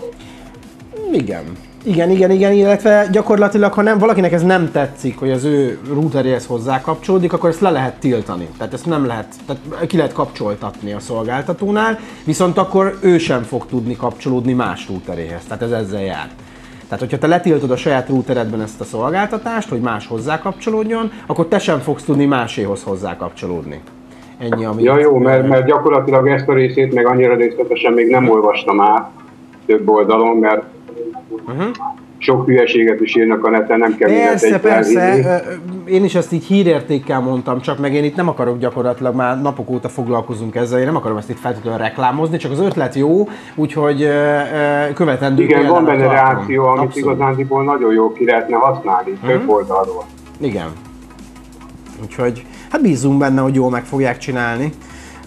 Igen. Igen, igen, igen, illetve gyakorlatilag, ha nem, valakinek ez nem tetszik, hogy az ő routeréhez hozzá kapcsolódik, akkor ezt le lehet tiltani. Tehát ezt nem lehet, tehát ki lehet kapcsoltatni a szolgáltatónál, viszont akkor ő sem fog tudni kapcsolódni más routeréhez. Tehát ez ezzel jár. Tehát, hogyha te letiltod a saját routeredben ezt a szolgáltatást, hogy más hozzá kapcsolódjon, akkor te sem fogsz tudni máséhoz hozzá kapcsolódni. Ennyi, ami... Ja jó, mert, mert gyakorlatilag ezt a részét meg annyira részletesen még nem olvastam át több oldalon, mert uh-huh sok hülyeséget is írnak a neten, nem kell Persze, persze, elhívni. én is ezt így hírértékkel mondtam, csak meg én itt nem akarok gyakorlatilag, már napok óta foglalkozunk ezzel, én nem akarom ezt itt feltétlenül reklámozni, csak az ötlet jó, úgyhogy követendő. Igen, van benne reakció, amit Abszolút. igazándiból nagyon jó ki lehetne használni, uh-huh. több oldalról. Igen. Úgyhogy hát bízunk benne, hogy jól meg fogják csinálni.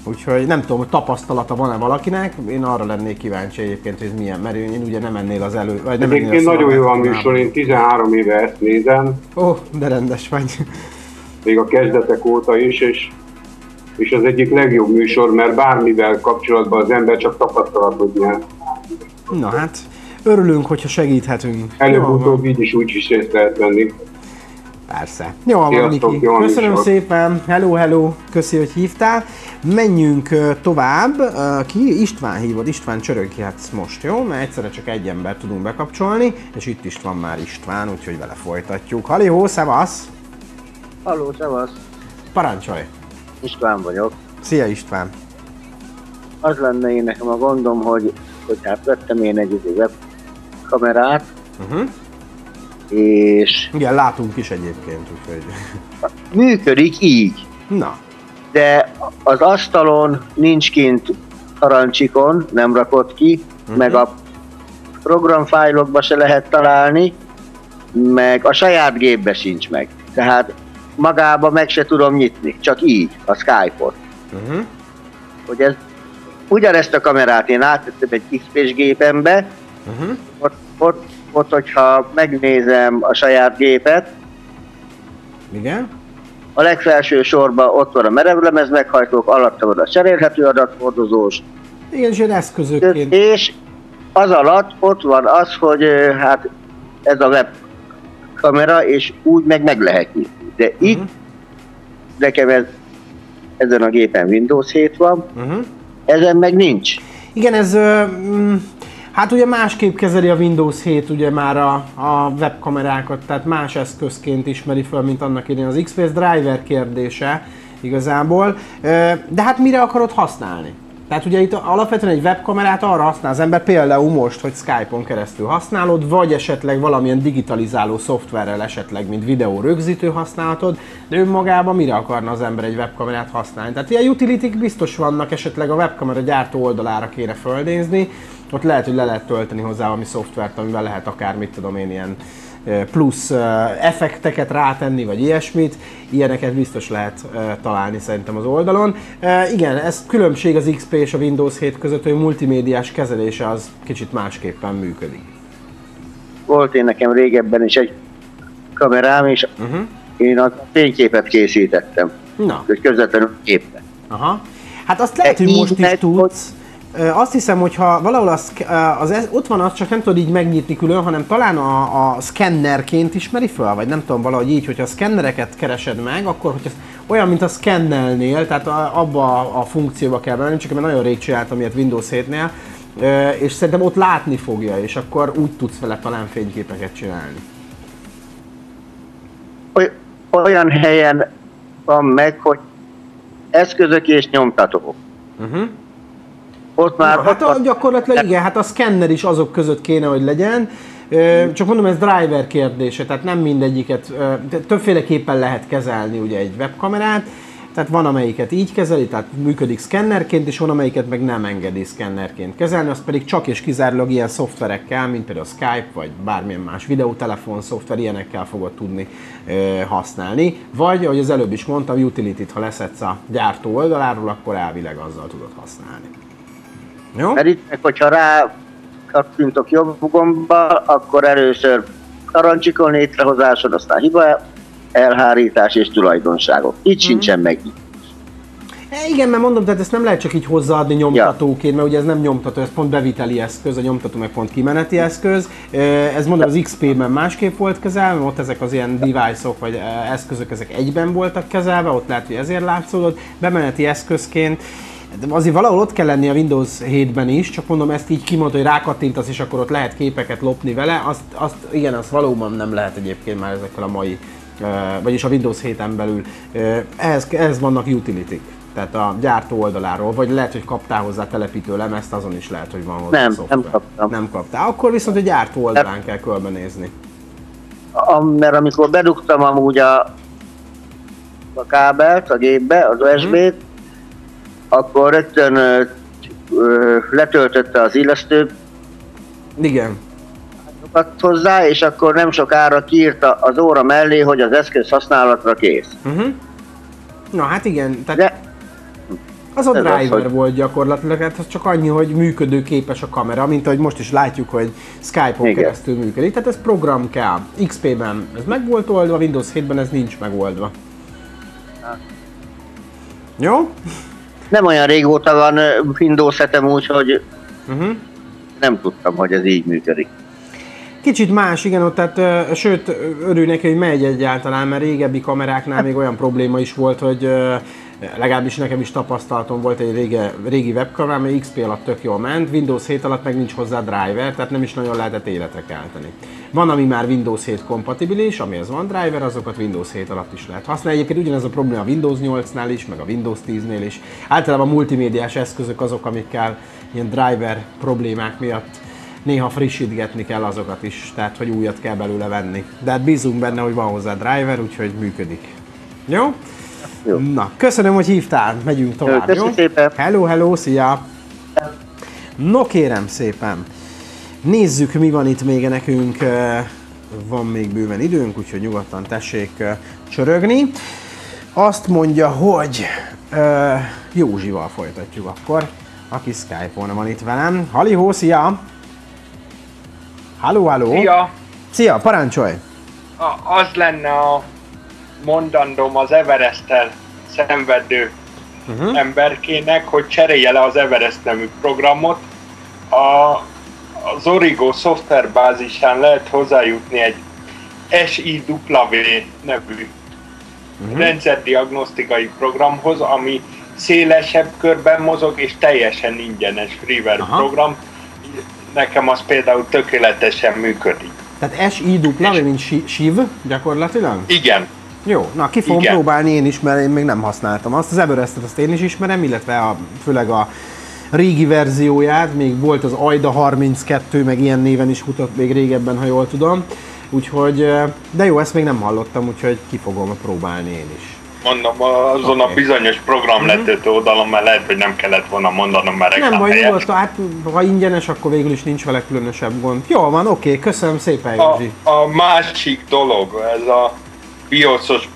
Úgyhogy nem tudom, hogy tapasztalata van-e valakinek, én arra lennék kíváncsi egyébként, hogy ez milyen, mert én ugye nem ennél az elő... Vagy nem egyébként nagyon jó a műsor, én 13 éve ezt nézem. Ó, oh, de rendes vagy. Még a kezdetek óta is, és, és az egyik legjobb műsor, mert bármivel kapcsolatban az ember csak tapasztalatot nyer. Na hát, örülünk, hogyha segíthetünk. Előbb-utóbb így is úgy is részt lehet venni. Persze. Jó van, Miki. Köszönöm szépen. Hello, hello. Köszi, hogy hívtál. Menjünk tovább. Ki? István hívod. István csöröghetsz most, jó? Mert egyszerre csak egy ember tudunk bekapcsolni, és itt is van már István, úgyhogy vele folytatjuk. Halihó, szevasz! Halló, szevasz! Parancsolj! István vagyok. Szia István! Az lenne én nekem a gondom, hogy, hogy hát vettem én egy web kamerát, uh-huh és... Igen, látunk is egyébként, úgyhogy... Működik így. Na. De az asztalon nincs kint arancsikon, nem rakott ki, uh-huh. meg a programfájlokba se lehet találni, meg a saját gépbe sincs meg. Tehát magába meg se tudom nyitni, csak így, a Skype-ot. Uh-huh. Hogy ez, ugyanezt a kamerát én áttettem egy XP-s gépembe, uh-huh. ott, ott ott, hogyha megnézem a saját gépet, igen. A legfelső sorban ott van a merevlemez meghajtók, alatta van a cserélhető adathordozós. Igen, és eszközökként. És az alatt ott van az, hogy hát ez a web kamera, és úgy meg meg lehet nyitni. De uh-huh. itt nekem ez, ezen a gépen Windows 7 van, uh-huh. ezen meg nincs. Igen, ez uh, Hát ugye másképp kezeli a Windows 7 ugye már a, a webkamerákat, tehát más eszközként ismeri fel, mint annak idején az XPS driver kérdése igazából. De hát mire akarod használni? Tehát ugye itt alapvetően egy webkamerát arra használ az ember, például most, hogy Skype-on keresztül használod, vagy esetleg valamilyen digitalizáló szoftverrel esetleg, mint videó rögzítő használatod, de önmagában mire akarna az ember egy webkamerát használni? Tehát ilyen utility biztos vannak, esetleg a webkamera gyártó oldalára kéne földézni, ott lehet, hogy le lehet tölteni hozzá valami szoftvert, amivel lehet akár, mit tudom én, ilyen plusz effekteket rátenni, vagy ilyesmit, ilyeneket biztos lehet találni szerintem az oldalon. Igen, ez különbség az XP és a Windows 7 között, hogy a multimédiás kezelése az kicsit másképpen működik. Volt én nekem régebben is egy kamerám, és uh-huh. én a fényképet készítettem. Na. Hogy közvetlenül képbe. Aha. Hát azt lehet, hogy most is tudsz, azt hiszem, hogy ha valahol az, az, ott van az, csak nem tudod így megnyitni külön, hanem talán a, a szkennerként ismeri fel, vagy nem tudom, valahogy így, hogyha a szkennereket keresed meg, akkor hogyha olyan, mint a szkennelnél, tehát abba a, a funkcióba kell bemenni, csak mert nagyon rég csináltam ilyet Windows 7-nél, és szerintem ott látni fogja, és akkor úgy tudsz vele talán fényképeket csinálni. Olyan helyen van meg, hogy eszközök és nyomtatók. Uh-huh. Ott már... Hát a, gyakorlatilag igen, hát a szkenner is azok között kéne, hogy legyen. Csak mondom, ez driver kérdése, tehát nem mindegyiket, többféleképpen lehet kezelni ugye egy webkamerát, tehát van amelyiket így kezeli, tehát működik szkennerként, és van amelyiket meg nem engedi szkennerként kezelni, az pedig csak és kizárólag ilyen szoftverekkel, mint például a Skype, vagy bármilyen más videótelefon szoftver, ilyenekkel fogod tudni ö, használni. Vagy, ahogy az előbb is mondtam, utility-t, ha leszedsz a gyártó oldaláról, akkor elvileg azzal tudod használni. Jó? Mert itt, hogyha rá kattintok jobb gomba, akkor először parancsikon létrehozáson, aztán hiba elhárítás és tulajdonságok. Itt mm. sincsen meg. E, igen, mert mondom, tehát ezt nem lehet csak így hozzáadni nyomtatóként, mert ugye ez nem nyomtató, ez pont beviteli eszköz, a nyomtató meg pont kimeneti eszköz. E, ez mondom az XP-ben másképp volt kezelve, ott ezek az ilyen device-ok vagy e, eszközök ezek egyben voltak kezelve, ott lehet, hogy ezért látszódott. Bemeneti eszközként de azért valahol ott kell lenni a Windows 7-ben is, csak mondom ezt így kimondta, hogy rákattintasz, és akkor ott lehet képeket lopni vele, azt, azt igen, azt valóban nem lehet egyébként már ezekkel a mai, vagyis a Windows 7-en belül. Ehhez, ehhez vannak utility tehát a gyártó oldaláról, vagy lehet, hogy kaptál hozzá telepítő lemezt, azon is lehet, hogy van hozzá Nem, szoftver. nem kaptam. Nem kaptál. Akkor viszont a gyártó oldalán kell körbenézni. A, mert amikor bedugtam amúgy a, a kábelt a gépbe, az USB-t, hmm akkor rögtön ö, ö, letöltötte az illesztő Igen. hozzá, és akkor nem sokára kiírta az óra mellé, hogy az eszköz használatra kész. Uh-huh. Na hát igen, tehát De, az a driver az, hogy... volt gyakorlatilag, hát az csak annyi, hogy működőképes a kamera, mint ahogy most is látjuk, hogy Skype-on Igen. keresztül működik. Tehát ez program kell. XP-ben ez meg volt oldva, Windows 7-ben ez nincs megoldva. Hát. Jó? Nem olyan régóta van Windows 7 úgyhogy uh-huh. nem tudtam, hogy ez így működik. Kicsit más, igen, ott tehát, sőt, örül neki, hogy megy egyáltalán, mert régebbi kameráknál még olyan probléma is volt, hogy legalábbis nekem is tapasztalatom volt egy régi, régi webkamera, ami XP alatt tök jól ment, Windows 7 alatt meg nincs hozzá driver, tehát nem is nagyon lehetett életre kelteni. Van, ami már Windows 7 kompatibilis, amihez van driver, azokat Windows 7 alatt is lehet használni. Egyébként ugyanez a probléma a Windows 8-nál is, meg a Windows 10-nél is. Általában a multimédiás eszközök azok, amikkel ilyen driver problémák miatt néha frissítgetni kell azokat is, tehát hogy újat kell belőle venni. De hát bízunk benne, hogy van hozzá driver, úgyhogy működik. Jó? Jó. Na, köszönöm, hogy hívtál, megyünk tovább, jó? szépen. Hello, hello, szia! No kérem szépen, nézzük mi van itt még nekünk, van még bőven időnk, úgyhogy nyugodtan tessék csörögni. Azt mondja, hogy Józsival folytatjuk akkor, aki Skype-on van itt velem. Halihó, szia! Halló, halló! Szia! Szia, parancsolj! A, az lenne a mondandóm az everest szenvedő uh-huh. emberkének, hogy cserélje le az Everest nevű programot. A, az Origo szoftverbázisán lehet hozzájutni egy SIW nevű uh-huh. rendszerdiagnosztikai programhoz, ami szélesebb körben mozog és teljesen ingyenes freeware Aha. program. Nekem az például tökéletesen működik. Tehát SIW, mint SIV gyakorlatilag? Igen, jó, na ki fogom Igen. próbálni én is, mert én még nem használtam azt. Az Everestet azt én is ismerem, illetve a, főleg a régi verzióját, még volt az Aida 32, meg ilyen néven is futott még régebben, ha jól tudom. Úgyhogy, de jó, ezt még nem hallottam, úgyhogy ki fogom próbálni én is. Mondom, azon okay. a bizonyos program mm-hmm. letöltő oldalon, mert lehet, hogy nem kellett volna mondanom, mert Nem baj, nyugodt, hát ha ingyenes, akkor végül is nincs vele különösebb gond. Jó van, oké, okay, köszönöm szépen, a, a másik dolog, ez a BIOS-os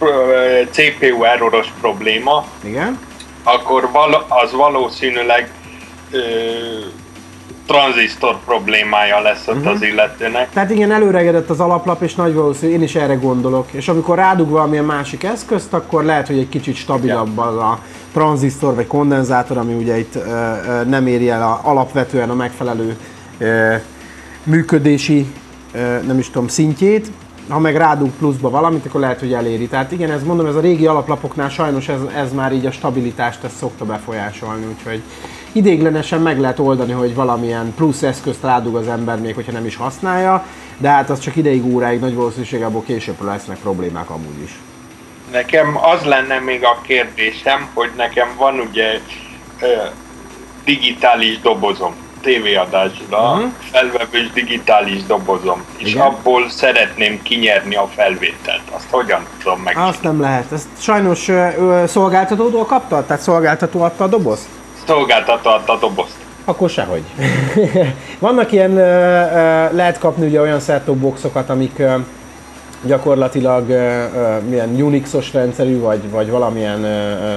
CPU erroros probléma, Igen. akkor val- az valószínűleg ö, tranzisztor problémája lesz ott uh-huh. az illetőnek. Tehát igen, előregedett az alaplap, és nagy valószínű, én is erre gondolok. És amikor rádug valamilyen másik eszközt, akkor lehet, hogy egy kicsit stabilabb az a tranzisztor vagy kondenzátor, ami ugye itt ö, ö, nem éri el a, alapvetően a megfelelő ö, működési, ö, nem is tudom, szintjét. Ha meg rádug pluszba valamit, akkor lehet, hogy eléri. Tehát igen, ez mondom, ez a régi alaplapoknál sajnos ez, ez már így a stabilitást ezt szokta befolyásolni, úgyhogy idéglenesen meg lehet oldani, hogy valamilyen plusz eszközt rádug az ember, még hogyha nem is használja, de hát az csak ideig, óráig, nagy valószínűség abból később lesznek problémák amúgy is. Nekem az lenne még a kérdésem, hogy nekem van ugye digitális dobozom, tévéadásra, uh-huh. felvevős digitális dobozom, és Igen. abból szeretném kinyerni a felvételt. Azt hogyan tudom meg? Azt nem lehet. Ezt sajnos ö, ö, szolgáltatótól kaptad? Tehát szolgáltató adta a dobozt? Szolgáltató adta a dobozt. Akkor sehogy. Vannak ilyen, ö, ö, lehet kapni ugye olyan set boxokat, amik ö, gyakorlatilag milyen Unixos rendszerű, vagy, vagy valamilyen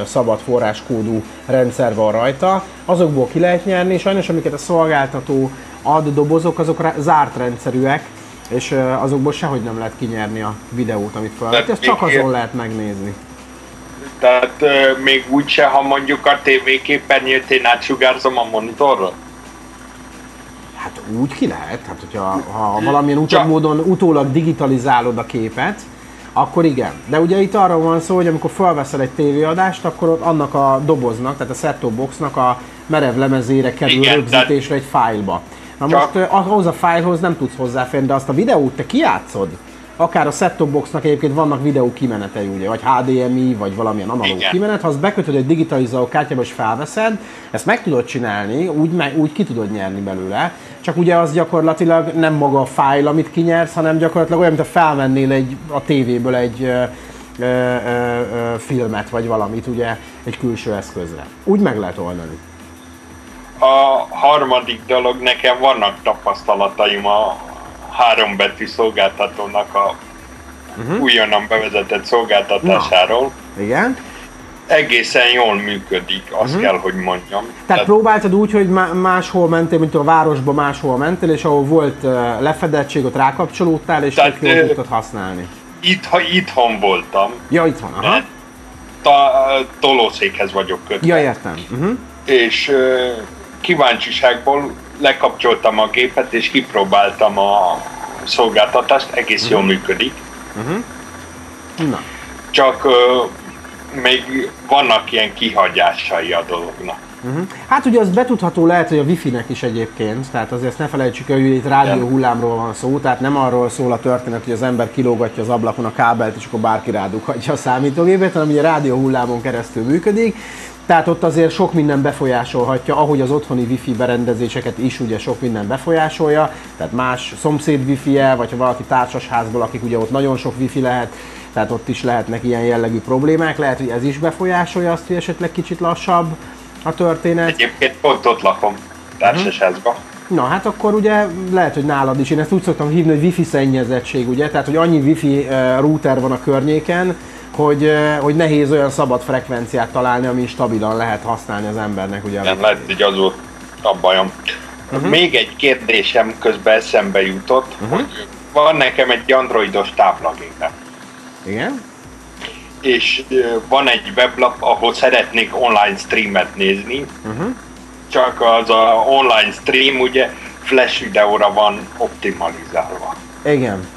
szabad forráskódú rendszer van rajta, azokból ki lehet nyerni, és sajnos amiket a szolgáltató ad dobozok, azok zárt rendszerűek, és azokból sehogy nem lehet kinyerni a videót, amit felvett, ezt csak azon lehet megnézni. Tehát még úgyse, ha mondjuk a TV képernyőt én átsugározom a monitorra? Hát úgy ki lehet, hát hogyha ha valamilyen úton módon utólag digitalizálod a képet, akkor igen. De ugye itt arra van szó, hogy amikor felveszel egy tévéadást, akkor ott annak a doboznak, tehát a set boxnak a merev lemezére kerül igen, rögzítésre egy fájlba. Na Csak... most ahhoz a fájlhoz nem tudsz hozzáférni, de azt a videót te kiátszod, akár a set boxnak egyébként vannak videó kimenetei, ugye, vagy HDMI, vagy valamilyen analóg Igen. kimenet, ha azt bekötöd egy digitalizáló kártyába és felveszed, ezt meg tudod csinálni, úgy, meg, úgy ki tudod nyerni belőle, csak ugye az gyakorlatilag nem maga a fájl, amit kinyersz, hanem gyakorlatilag olyan, mint a felvennél egy, a tévéből egy ö, ö, ö, filmet, vagy valamit ugye egy külső eszközre. Úgy meg lehet oldani. A harmadik dolog, nekem vannak tapasztalataim a három betű szolgáltatónak a uh-huh. újonnan bevezetett szolgáltatásáról. Na. Igen. Egészen jól működik, azt uh-huh. kell, hogy mondjam. Tehát, Tehát próbáltad úgy, hogy máshol mentél, mint a városba máshol mentél, és ahol volt lefedettség, ott rákapcsolódtál, és Tehát, jól tudtad használni. Itt, ha itthon voltam. Ja, itthon, aha. Ta, tolószékhez vagyok kötve. Ja, értem. Uh-huh. És kíváncsiságból lekapcsoltam a gépet és kipróbáltam a szolgáltatást, egész uh-huh. jól mhm. működik. Uh-huh. Na. Csak még vannak ilyen kihagyásai a dolognak. Uh-huh. Hát ugye az betudható lehet, hogy a wifi-nek is egyébként, tehát azért ezt ne felejtsük el, hogy itt rádió hullámról van szó, tehát nem arról szól a történet, hogy az ember kilógatja az ablakon a kábelt, és akkor bárki rádughatja a számítógépet, hanem ugye rádió hullámon keresztül működik, tehát ott azért sok minden befolyásolhatja, ahogy az otthoni wifi berendezéseket is ugye sok minden befolyásolja, tehát más szomszéd wifi-e, vagy ha valaki társasházból, akik ugye ott nagyon sok wifi lehet, tehát ott is lehetnek ilyen jellegű problémák, lehet, hogy ez is befolyásolja azt, hogy esetleg kicsit lassabb a történet. Egyébként pont ott lakom, társasházban. Na hát akkor ugye lehet, hogy nálad is. Én ezt úgy szoktam hívni, hogy wifi szennyezettség, ugye? Tehát, hogy annyi wifi uh, router van a környéken, hogy, hogy nehéz olyan szabad frekvenciát találni, ami stabilan lehet használni az embernek. Ugye, Nem lehet, hogy az volt a bajom. Uh-huh. Még egy kérdésem közben eszembe jutott, uh-huh. hogy van nekem egy androidos táblagépem. Igen? És van egy weblap, ahol szeretnék online streamet nézni, uh-huh. csak az a online stream ugye flash videóra van optimalizálva. Igen.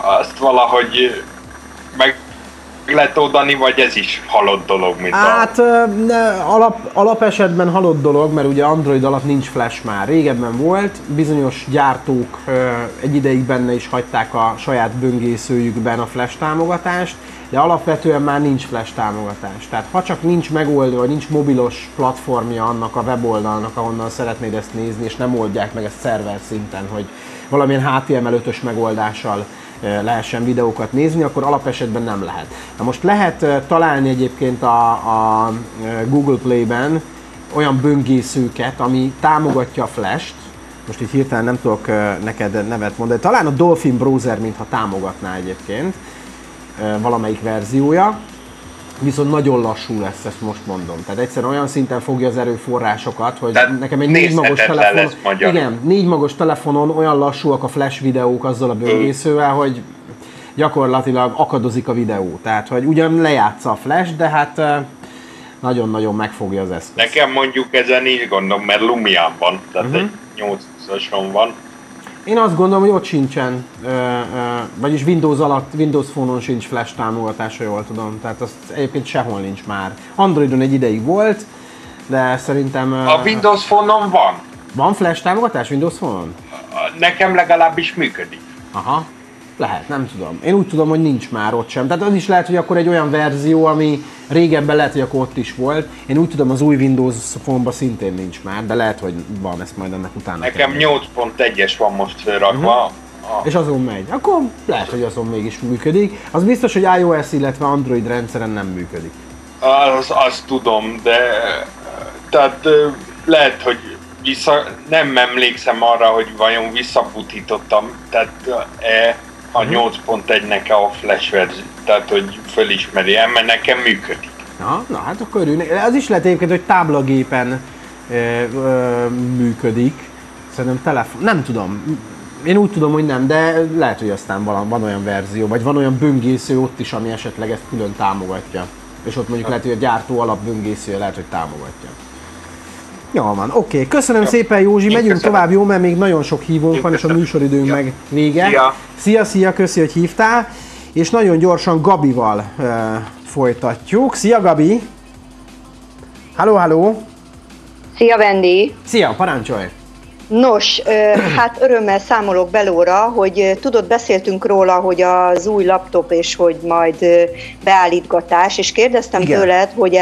Azt valahogy meg lehet oldani, vagy ez is halott dolog, mint Hát a... ne, alap, alapesetben halott dolog, mert ugye Android alatt nincs flash már. Régebben volt, bizonyos gyártók egy ideig benne is hagyták a saját böngészőjükben a flash támogatást, de alapvetően már nincs flash támogatás. Tehát ha csak nincs megoldva, vagy nincs mobilos platformja annak a weboldalnak, ahonnan szeretnéd ezt nézni, és nem oldják meg ezt szerver szinten, hogy valamilyen HTML5-ös megoldással lehessen videókat nézni, akkor alapesetben nem lehet. Na most lehet találni egyébként a, a Google Play-ben olyan böngészőket, ami támogatja a Flash-t, most itt hirtelen nem tudok neked nevet mondani, talán a Dolphin Browser mintha támogatná egyébként valamelyik verziója, viszont nagyon lassú lesz, ezt most mondom. Tehát egyszerűen olyan szinten fogja az erőforrásokat, hogy Tehát nekem egy négy magos telefon, igen, négy magos telefonon olyan lassúak a flash videók azzal a böngészővel, hogy gyakorlatilag akadozik a videó. Tehát, hogy ugyan lejátsza a flash, de hát nagyon-nagyon megfogja az eszköz. Nekem mondjuk ezen így gondolom, mert Lumián van, tehát uh-huh. egy 8-ason van. Én azt gondolom, hogy ott sincsen, ö, ö, vagyis Windows alatt, Windows Phone-on sincs flash támogatása, jól tudom. Tehát az egyébként sehol nincs már. Androidon egy ideig volt, de szerintem... Ö, a Windows Phone-on van. Van flash támogatás Windows Phone-on? Nekem legalábbis működik. Aha. Lehet, nem tudom. Én úgy tudom, hogy nincs már ott sem. Tehát az is lehet, hogy akkor egy olyan verzió, ami régebben lehet, hogy akkor ott is volt. Én úgy tudom, az új Windows phone szintén nincs már, de lehet, hogy van, ezt majd ennek utána. Nekem 8.1-es van most felrakva. Uh-huh. És azon megy. Akkor lehet, hogy azon mégis működik. Az biztos, hogy iOS, illetve Android rendszeren nem működik. Az, azt tudom, de tehát lehet, hogy vissza, nem emlékszem arra, hogy vajon visszaputítottam, tehát e, a 8.1-nek a flash verzió, tehát hogy fölismeri, mert nekem működik. Na, na hát akkor örülnék. Az is lehet egyébként, hogy táblagépen ö, ö, működik. Szerintem telefon, nem tudom. Én úgy tudom, hogy nem, de lehet, hogy aztán van, van olyan verzió, vagy van olyan böngésző ott is, ami esetleg ezt külön támogatja. És ott mondjuk lehet, hogy a gyártó alapböngészője lehet, hogy támogatja. Jó van, oké. Okay. Köszönöm ja. szépen Józsi, Én megyünk köszönöm. tovább, jó, mert még nagyon sok hívónk Én van, köszönöm. és a műsoridőnk ja. meg vége. Szia. szia, szia, köszi, hogy hívtál. És nagyon gyorsan Gabival uh, folytatjuk. Szia Gabi! Halló, halló! Szia Vendi! Szia, parancsolj! Nos, hát örömmel számolok belóra, hogy tudod, beszéltünk róla, hogy az új laptop és hogy majd beállítgatás, és kérdeztem Igen. tőled, hogy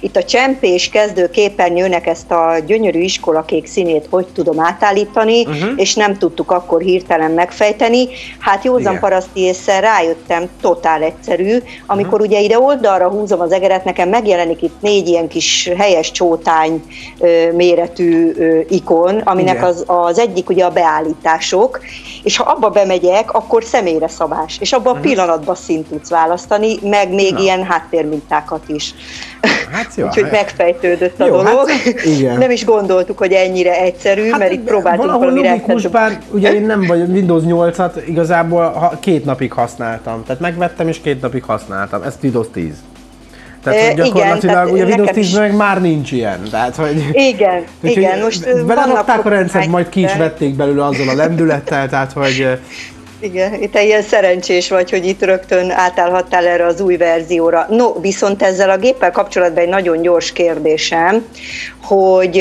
itt a csempés kezdő képernyőnek ezt a gyönyörű iskolakék színét hogy tudom átállítani, uh-huh. és nem tudtuk akkor hirtelen megfejteni. Hát józan Igen. paraszti észre rájöttem, totál egyszerű, amikor uh-huh. ugye ide oldalra húzom az egeret, nekem megjelenik itt négy ilyen kis helyes csótány méretű ikon, aminek Igen az, az egyik ugye a beállítások, és ha abba bemegyek, akkor személyre szabás, és abban a mhm. pillanatban szint tudsz választani, meg még Na. ilyen háttérmintákat is. Hát jó, Úgyhogy hát- megfejtődött a jó, dolog. Hát, igen. Nem is gondoltuk, hogy ennyire egyszerű, hát, mert itt próbáltunk valami logikus, bár ugye én nem vagy Windows 8-at igazából ha, két napig használtam. Tehát megvettem és két napig használtam. Ez Windows 10. Tehát, gyakorlatilag igen, ugye Windows 10 meg már nincs ilyen. Tehát, hogy, igen, hogy, igen. Most vannak a rendszert, majd ki is vették belőle azzal a lendülettel, tehát hogy igen, te ilyen szerencsés vagy, hogy itt rögtön átállhattál erre az új verzióra. No, viszont ezzel a géppel kapcsolatban egy nagyon gyors kérdésem, hogy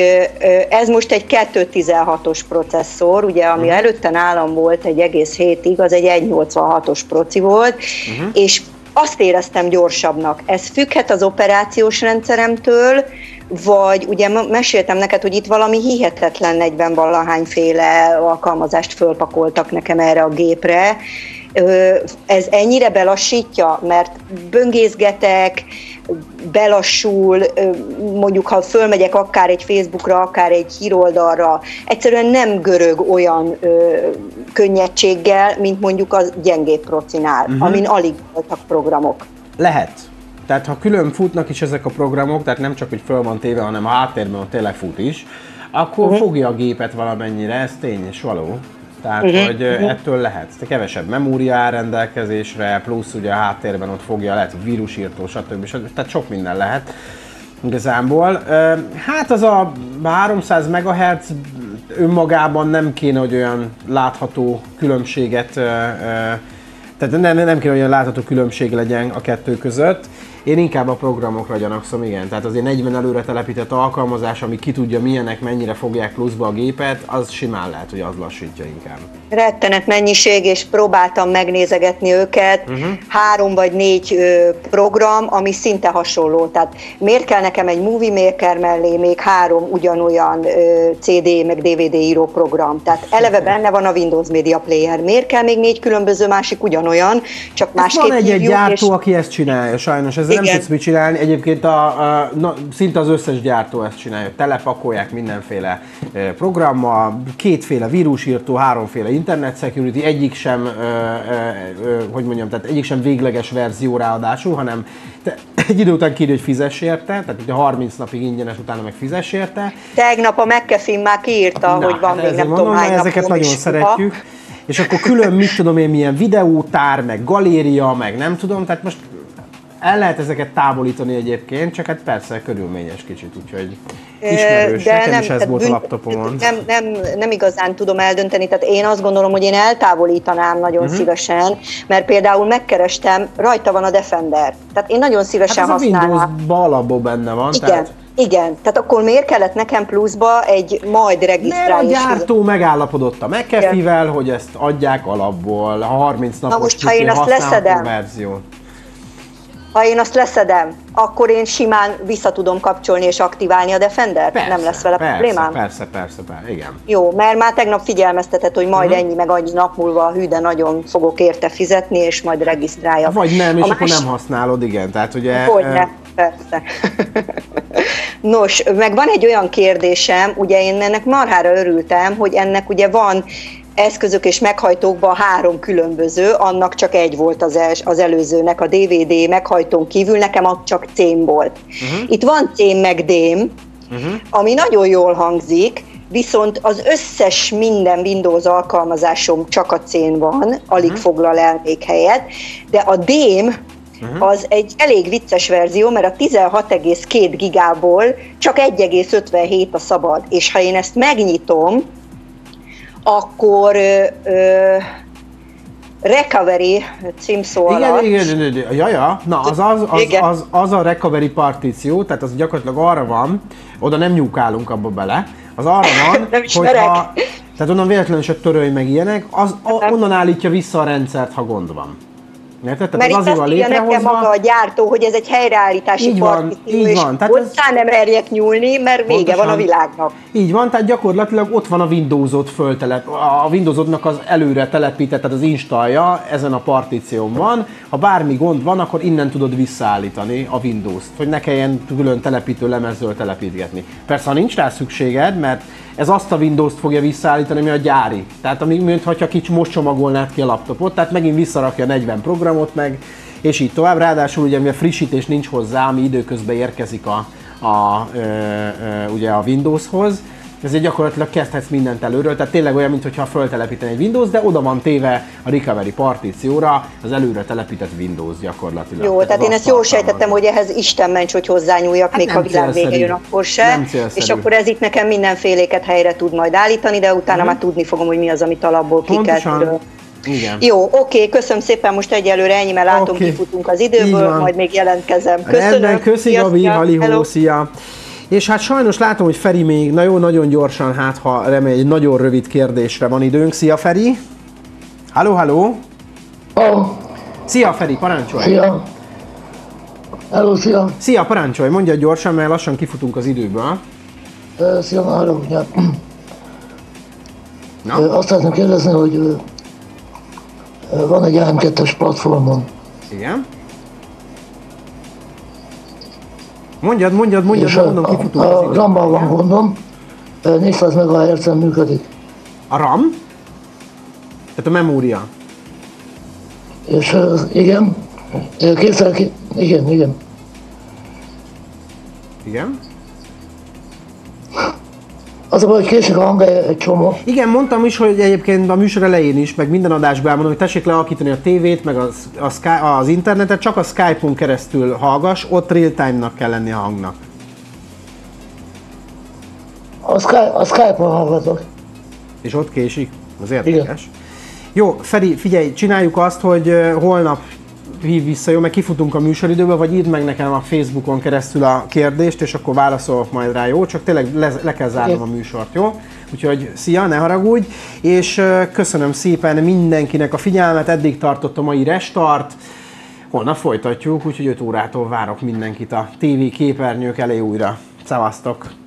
ez most egy 216-os processzor, ugye, ami uh-huh. előtte nálam volt egy egész hétig, az egy 186-os proci volt, uh-huh. és azt éreztem gyorsabbnak. Ez függhet az operációs rendszeremtől, vagy ugye meséltem neked, hogy itt valami hihetetlen 40 valahányféle alkalmazást fölpakoltak nekem erre a gépre. Ez ennyire belassítja, mert böngészgetek, belassul, mondjuk ha fölmegyek akár egy Facebookra, akár egy híroldalra, egyszerűen nem görög olyan ö, könnyedséggel, mint mondjuk a gyengébb procinál, uh-huh. amin alig voltak programok. Lehet. Tehát ha külön futnak is ezek a programok, tehát nem csak, hogy föl van téve, hanem a háttérben tényleg fut is, akkor uh-huh. fogja a gépet valamennyire, ez tény és való. Tehát, uh-huh. hogy uh-huh. ettől lehet. Kevesebb memória áll rendelkezésre, plusz ugye a háttérben ott fogja, lehet vírusírtó, stb. stb. Tehát sok minden lehet igazából. Hát az a 300 MHz önmagában nem kéne, hogy olyan látható különbséget, tehát nem, nem kéne, hogy olyan látható különbség legyen a kettő között. Én inkább a programokra gyanakszom, igen. Tehát azért 40 előre telepített alkalmazás, ami ki tudja milyenek, mennyire fogják pluszba a gépet, az simán lehet, hogy az lassítja inkább. Rettenet mennyiség, és próbáltam megnézegetni őket. Uh-huh. Három vagy négy ö, program, ami szinte hasonló. Tehát miért kell nekem egy Movie Maker mellé még három ugyanolyan ö, CD meg DVD író program? Tehát eleve benne van a Windows Media Player. Miért kell még négy különböző másik ugyanolyan, csak másképp Van egy, egy gyártó, és... aki ezt csinálja, sajnos. Ez nem tudsz mit csinálni. Egyébként a, a, na, szinte az összes gyártó ezt csinálja. Telepakolják mindenféle programmal, kétféle vírusírtó, háromféle internet security, egyik sem, ö, ö, ö, hogy mondjam, tehát egyik sem végleges verzió ráadásul, hanem te egy idő után kírja, hogy fizess érte, tehát ugye 30 napig ingyenes, utána meg fizess érte. Tegnap a McAfee már kiírta, Na, hogy van hát még nem mondom, tudom hány ezeket nagyon szeretjük. És akkor külön, mit tudom én, milyen videótár, meg galéria, meg nem tudom, tehát most el lehet ezeket távolítani egyébként, csak hát persze körülményes kicsit, úgyhogy ismerős. De Nekem nem, is ez volt a laptopomon. Nem, nem, nem igazán tudom eldönteni, tehát én azt gondolom, hogy én eltávolítanám nagyon uh-huh. szívesen, mert például megkerestem, rajta van a Defender. Tehát én nagyon szívesen hát ez használnám. a Windows alapból benne van. Igen. Tehát... Igen, tehát akkor miért kellett nekem pluszba egy majd regisztrálni? Mert a gyártó megállapodott a McAfee-vel, hogy ezt adják alapból, a 30 napos Na most, ha én azt leszedem, verzió ha én azt leszedem, akkor én simán vissza tudom kapcsolni és aktiválni a Defender? Persze, nem lesz vele persze, problémám? Persze, persze, persze, igen. Jó, mert már tegnap figyelmeztetett, hogy majd uh-huh. ennyi meg annyi nap múlva hű, de nagyon fogok érte fizetni, és majd regisztrálja. Vagy nem, és a akkor más... nem használod, igen. Tehát ugye... Hogyne, persze. Nos, meg van egy olyan kérdésem, ugye én ennek marhára örültem, hogy ennek ugye van eszközök és meghajtókban három különböző, annak csak egy volt az, els, az előzőnek, a DVD meghajtón kívül, nekem az csak cém volt. Uh-huh. Itt van cém meg dém, uh-huh. ami nagyon jól hangzik, viszont az összes minden Windows alkalmazásom csak a cén van, alig uh-huh. foglal el még helyet, de a dém Uh-huh. az egy elég vicces verzió, mert a 16,2 gigából csak 1,57 a szabad, és ha én ezt megnyitom, akkor ö, ö, recovery címszó igen, alatt. Igen, igen, igen, ja, ja. Na, az, az, az, az, az, az a recovery partíció, tehát az gyakorlatilag arra van, oda nem nyúkálunk abba bele, az arra van, nem hogyha, tehát onnan véletlenül se törölj meg ilyenek, az, a, onnan állítja vissza a rendszert, ha gond van. Érted? Tehát Mert az itt azt írja nekem maga a gyártó, hogy ez egy helyreállítási így van, így van. Tehát ez... nem merjek nyúlni, mert vége Pontosan. van a világnak. Így van, tehát gyakorlatilag ott van a Windows-ot föltelep, a Windows-odnak az előre telepített, tehát az installja ezen a partíción van. Ha bármi gond van, akkor innen tudod visszaállítani a Windows-t, hogy ne kelljen külön telepítő lemezről telepítgetni. Persze, ha nincs rá szükséged, mert ez azt a Windows-t fogja visszaállítani, ami a gyári. Tehát ami, mintha kicsi most csomagolnád ki a laptopot, tehát megint visszarakja 40 programot meg, és így tovább. Ráadásul ugye mivel frissítés nincs hozzá, ami időközben érkezik a, a, ö, ö, ugye a Windowshoz, ezért gyakorlatilag kezdhetsz mindent előről, tehát tényleg olyan, mintha föltelepíteni egy Windows, de oda van téve a recovery partícióra az előre telepített Windows gyakorlatilag. Jó, tehát, tehát én ezt jól sejtettem, hogy ehhez Isten ments, hogy hozzányúljak, hát még ha világ vége jön, akkor se. És akkor ez itt nekem mindenféléket helyre tud majd állítani, de utána hmm. már tudni fogom, hogy mi az, amit alapból ki kell igen. Jó, oké, köszönöm szépen, most egyelőre ennyi, mert látom, okay. kifutunk az időből, majd még jelentkezem. Köszönöm. Rendben, köszi Gabi, halihó, szia. És hát sajnos látom, hogy Feri még nagyon-nagyon gyorsan, hát ha remélj, egy nagyon rövid kérdésre van időnk. Szia Feri! Halló, halló! Oh. Szia Feri, parancsolj! Szia! Hello, szia! Szia, parancsolj, mondja gyorsan, mert lassan kifutunk az időből. Szia, már Na? Azt szeretném kérdezni, hogy van egy AM2-es platformon. Igen? Mondjad, mondjad, mondjad, és mondom, kifutunk a, a RAM-ban van gondom, 400 MHz-en működik. A RAM? Tehát a memória? És igen, kétszer, igen, igen. Igen? Az a baj, hogy késik a hang egy csomó. Igen, mondtam is, hogy egyébként a műsor elején is, meg minden adásban elmondom, hogy tessék lealakítani a tévét, meg az, a Sky, az internetet, csak a Skype-on keresztül hallgass, ott real-time-nak kell lenni a hangnak. A, Sky, a Skype-on hallgatok. És ott késik? Az érdekes. Igen. Jó, Feri, figyelj, csináljuk azt, hogy holnap hív vissza, jó, meg kifutunk a műsoridőből, vagy írd meg nekem a Facebookon keresztül a kérdést, és akkor válaszolok majd rá, jó? Csak tényleg le, le kell zárnom a műsort, jó? Úgyhogy szia, ne haragudj, és köszönöm szépen mindenkinek a figyelmet, eddig tartott a mai restart, holnap folytatjuk, úgyhogy 5 órától várok mindenkit a TV képernyők elé újra. Szevasztok!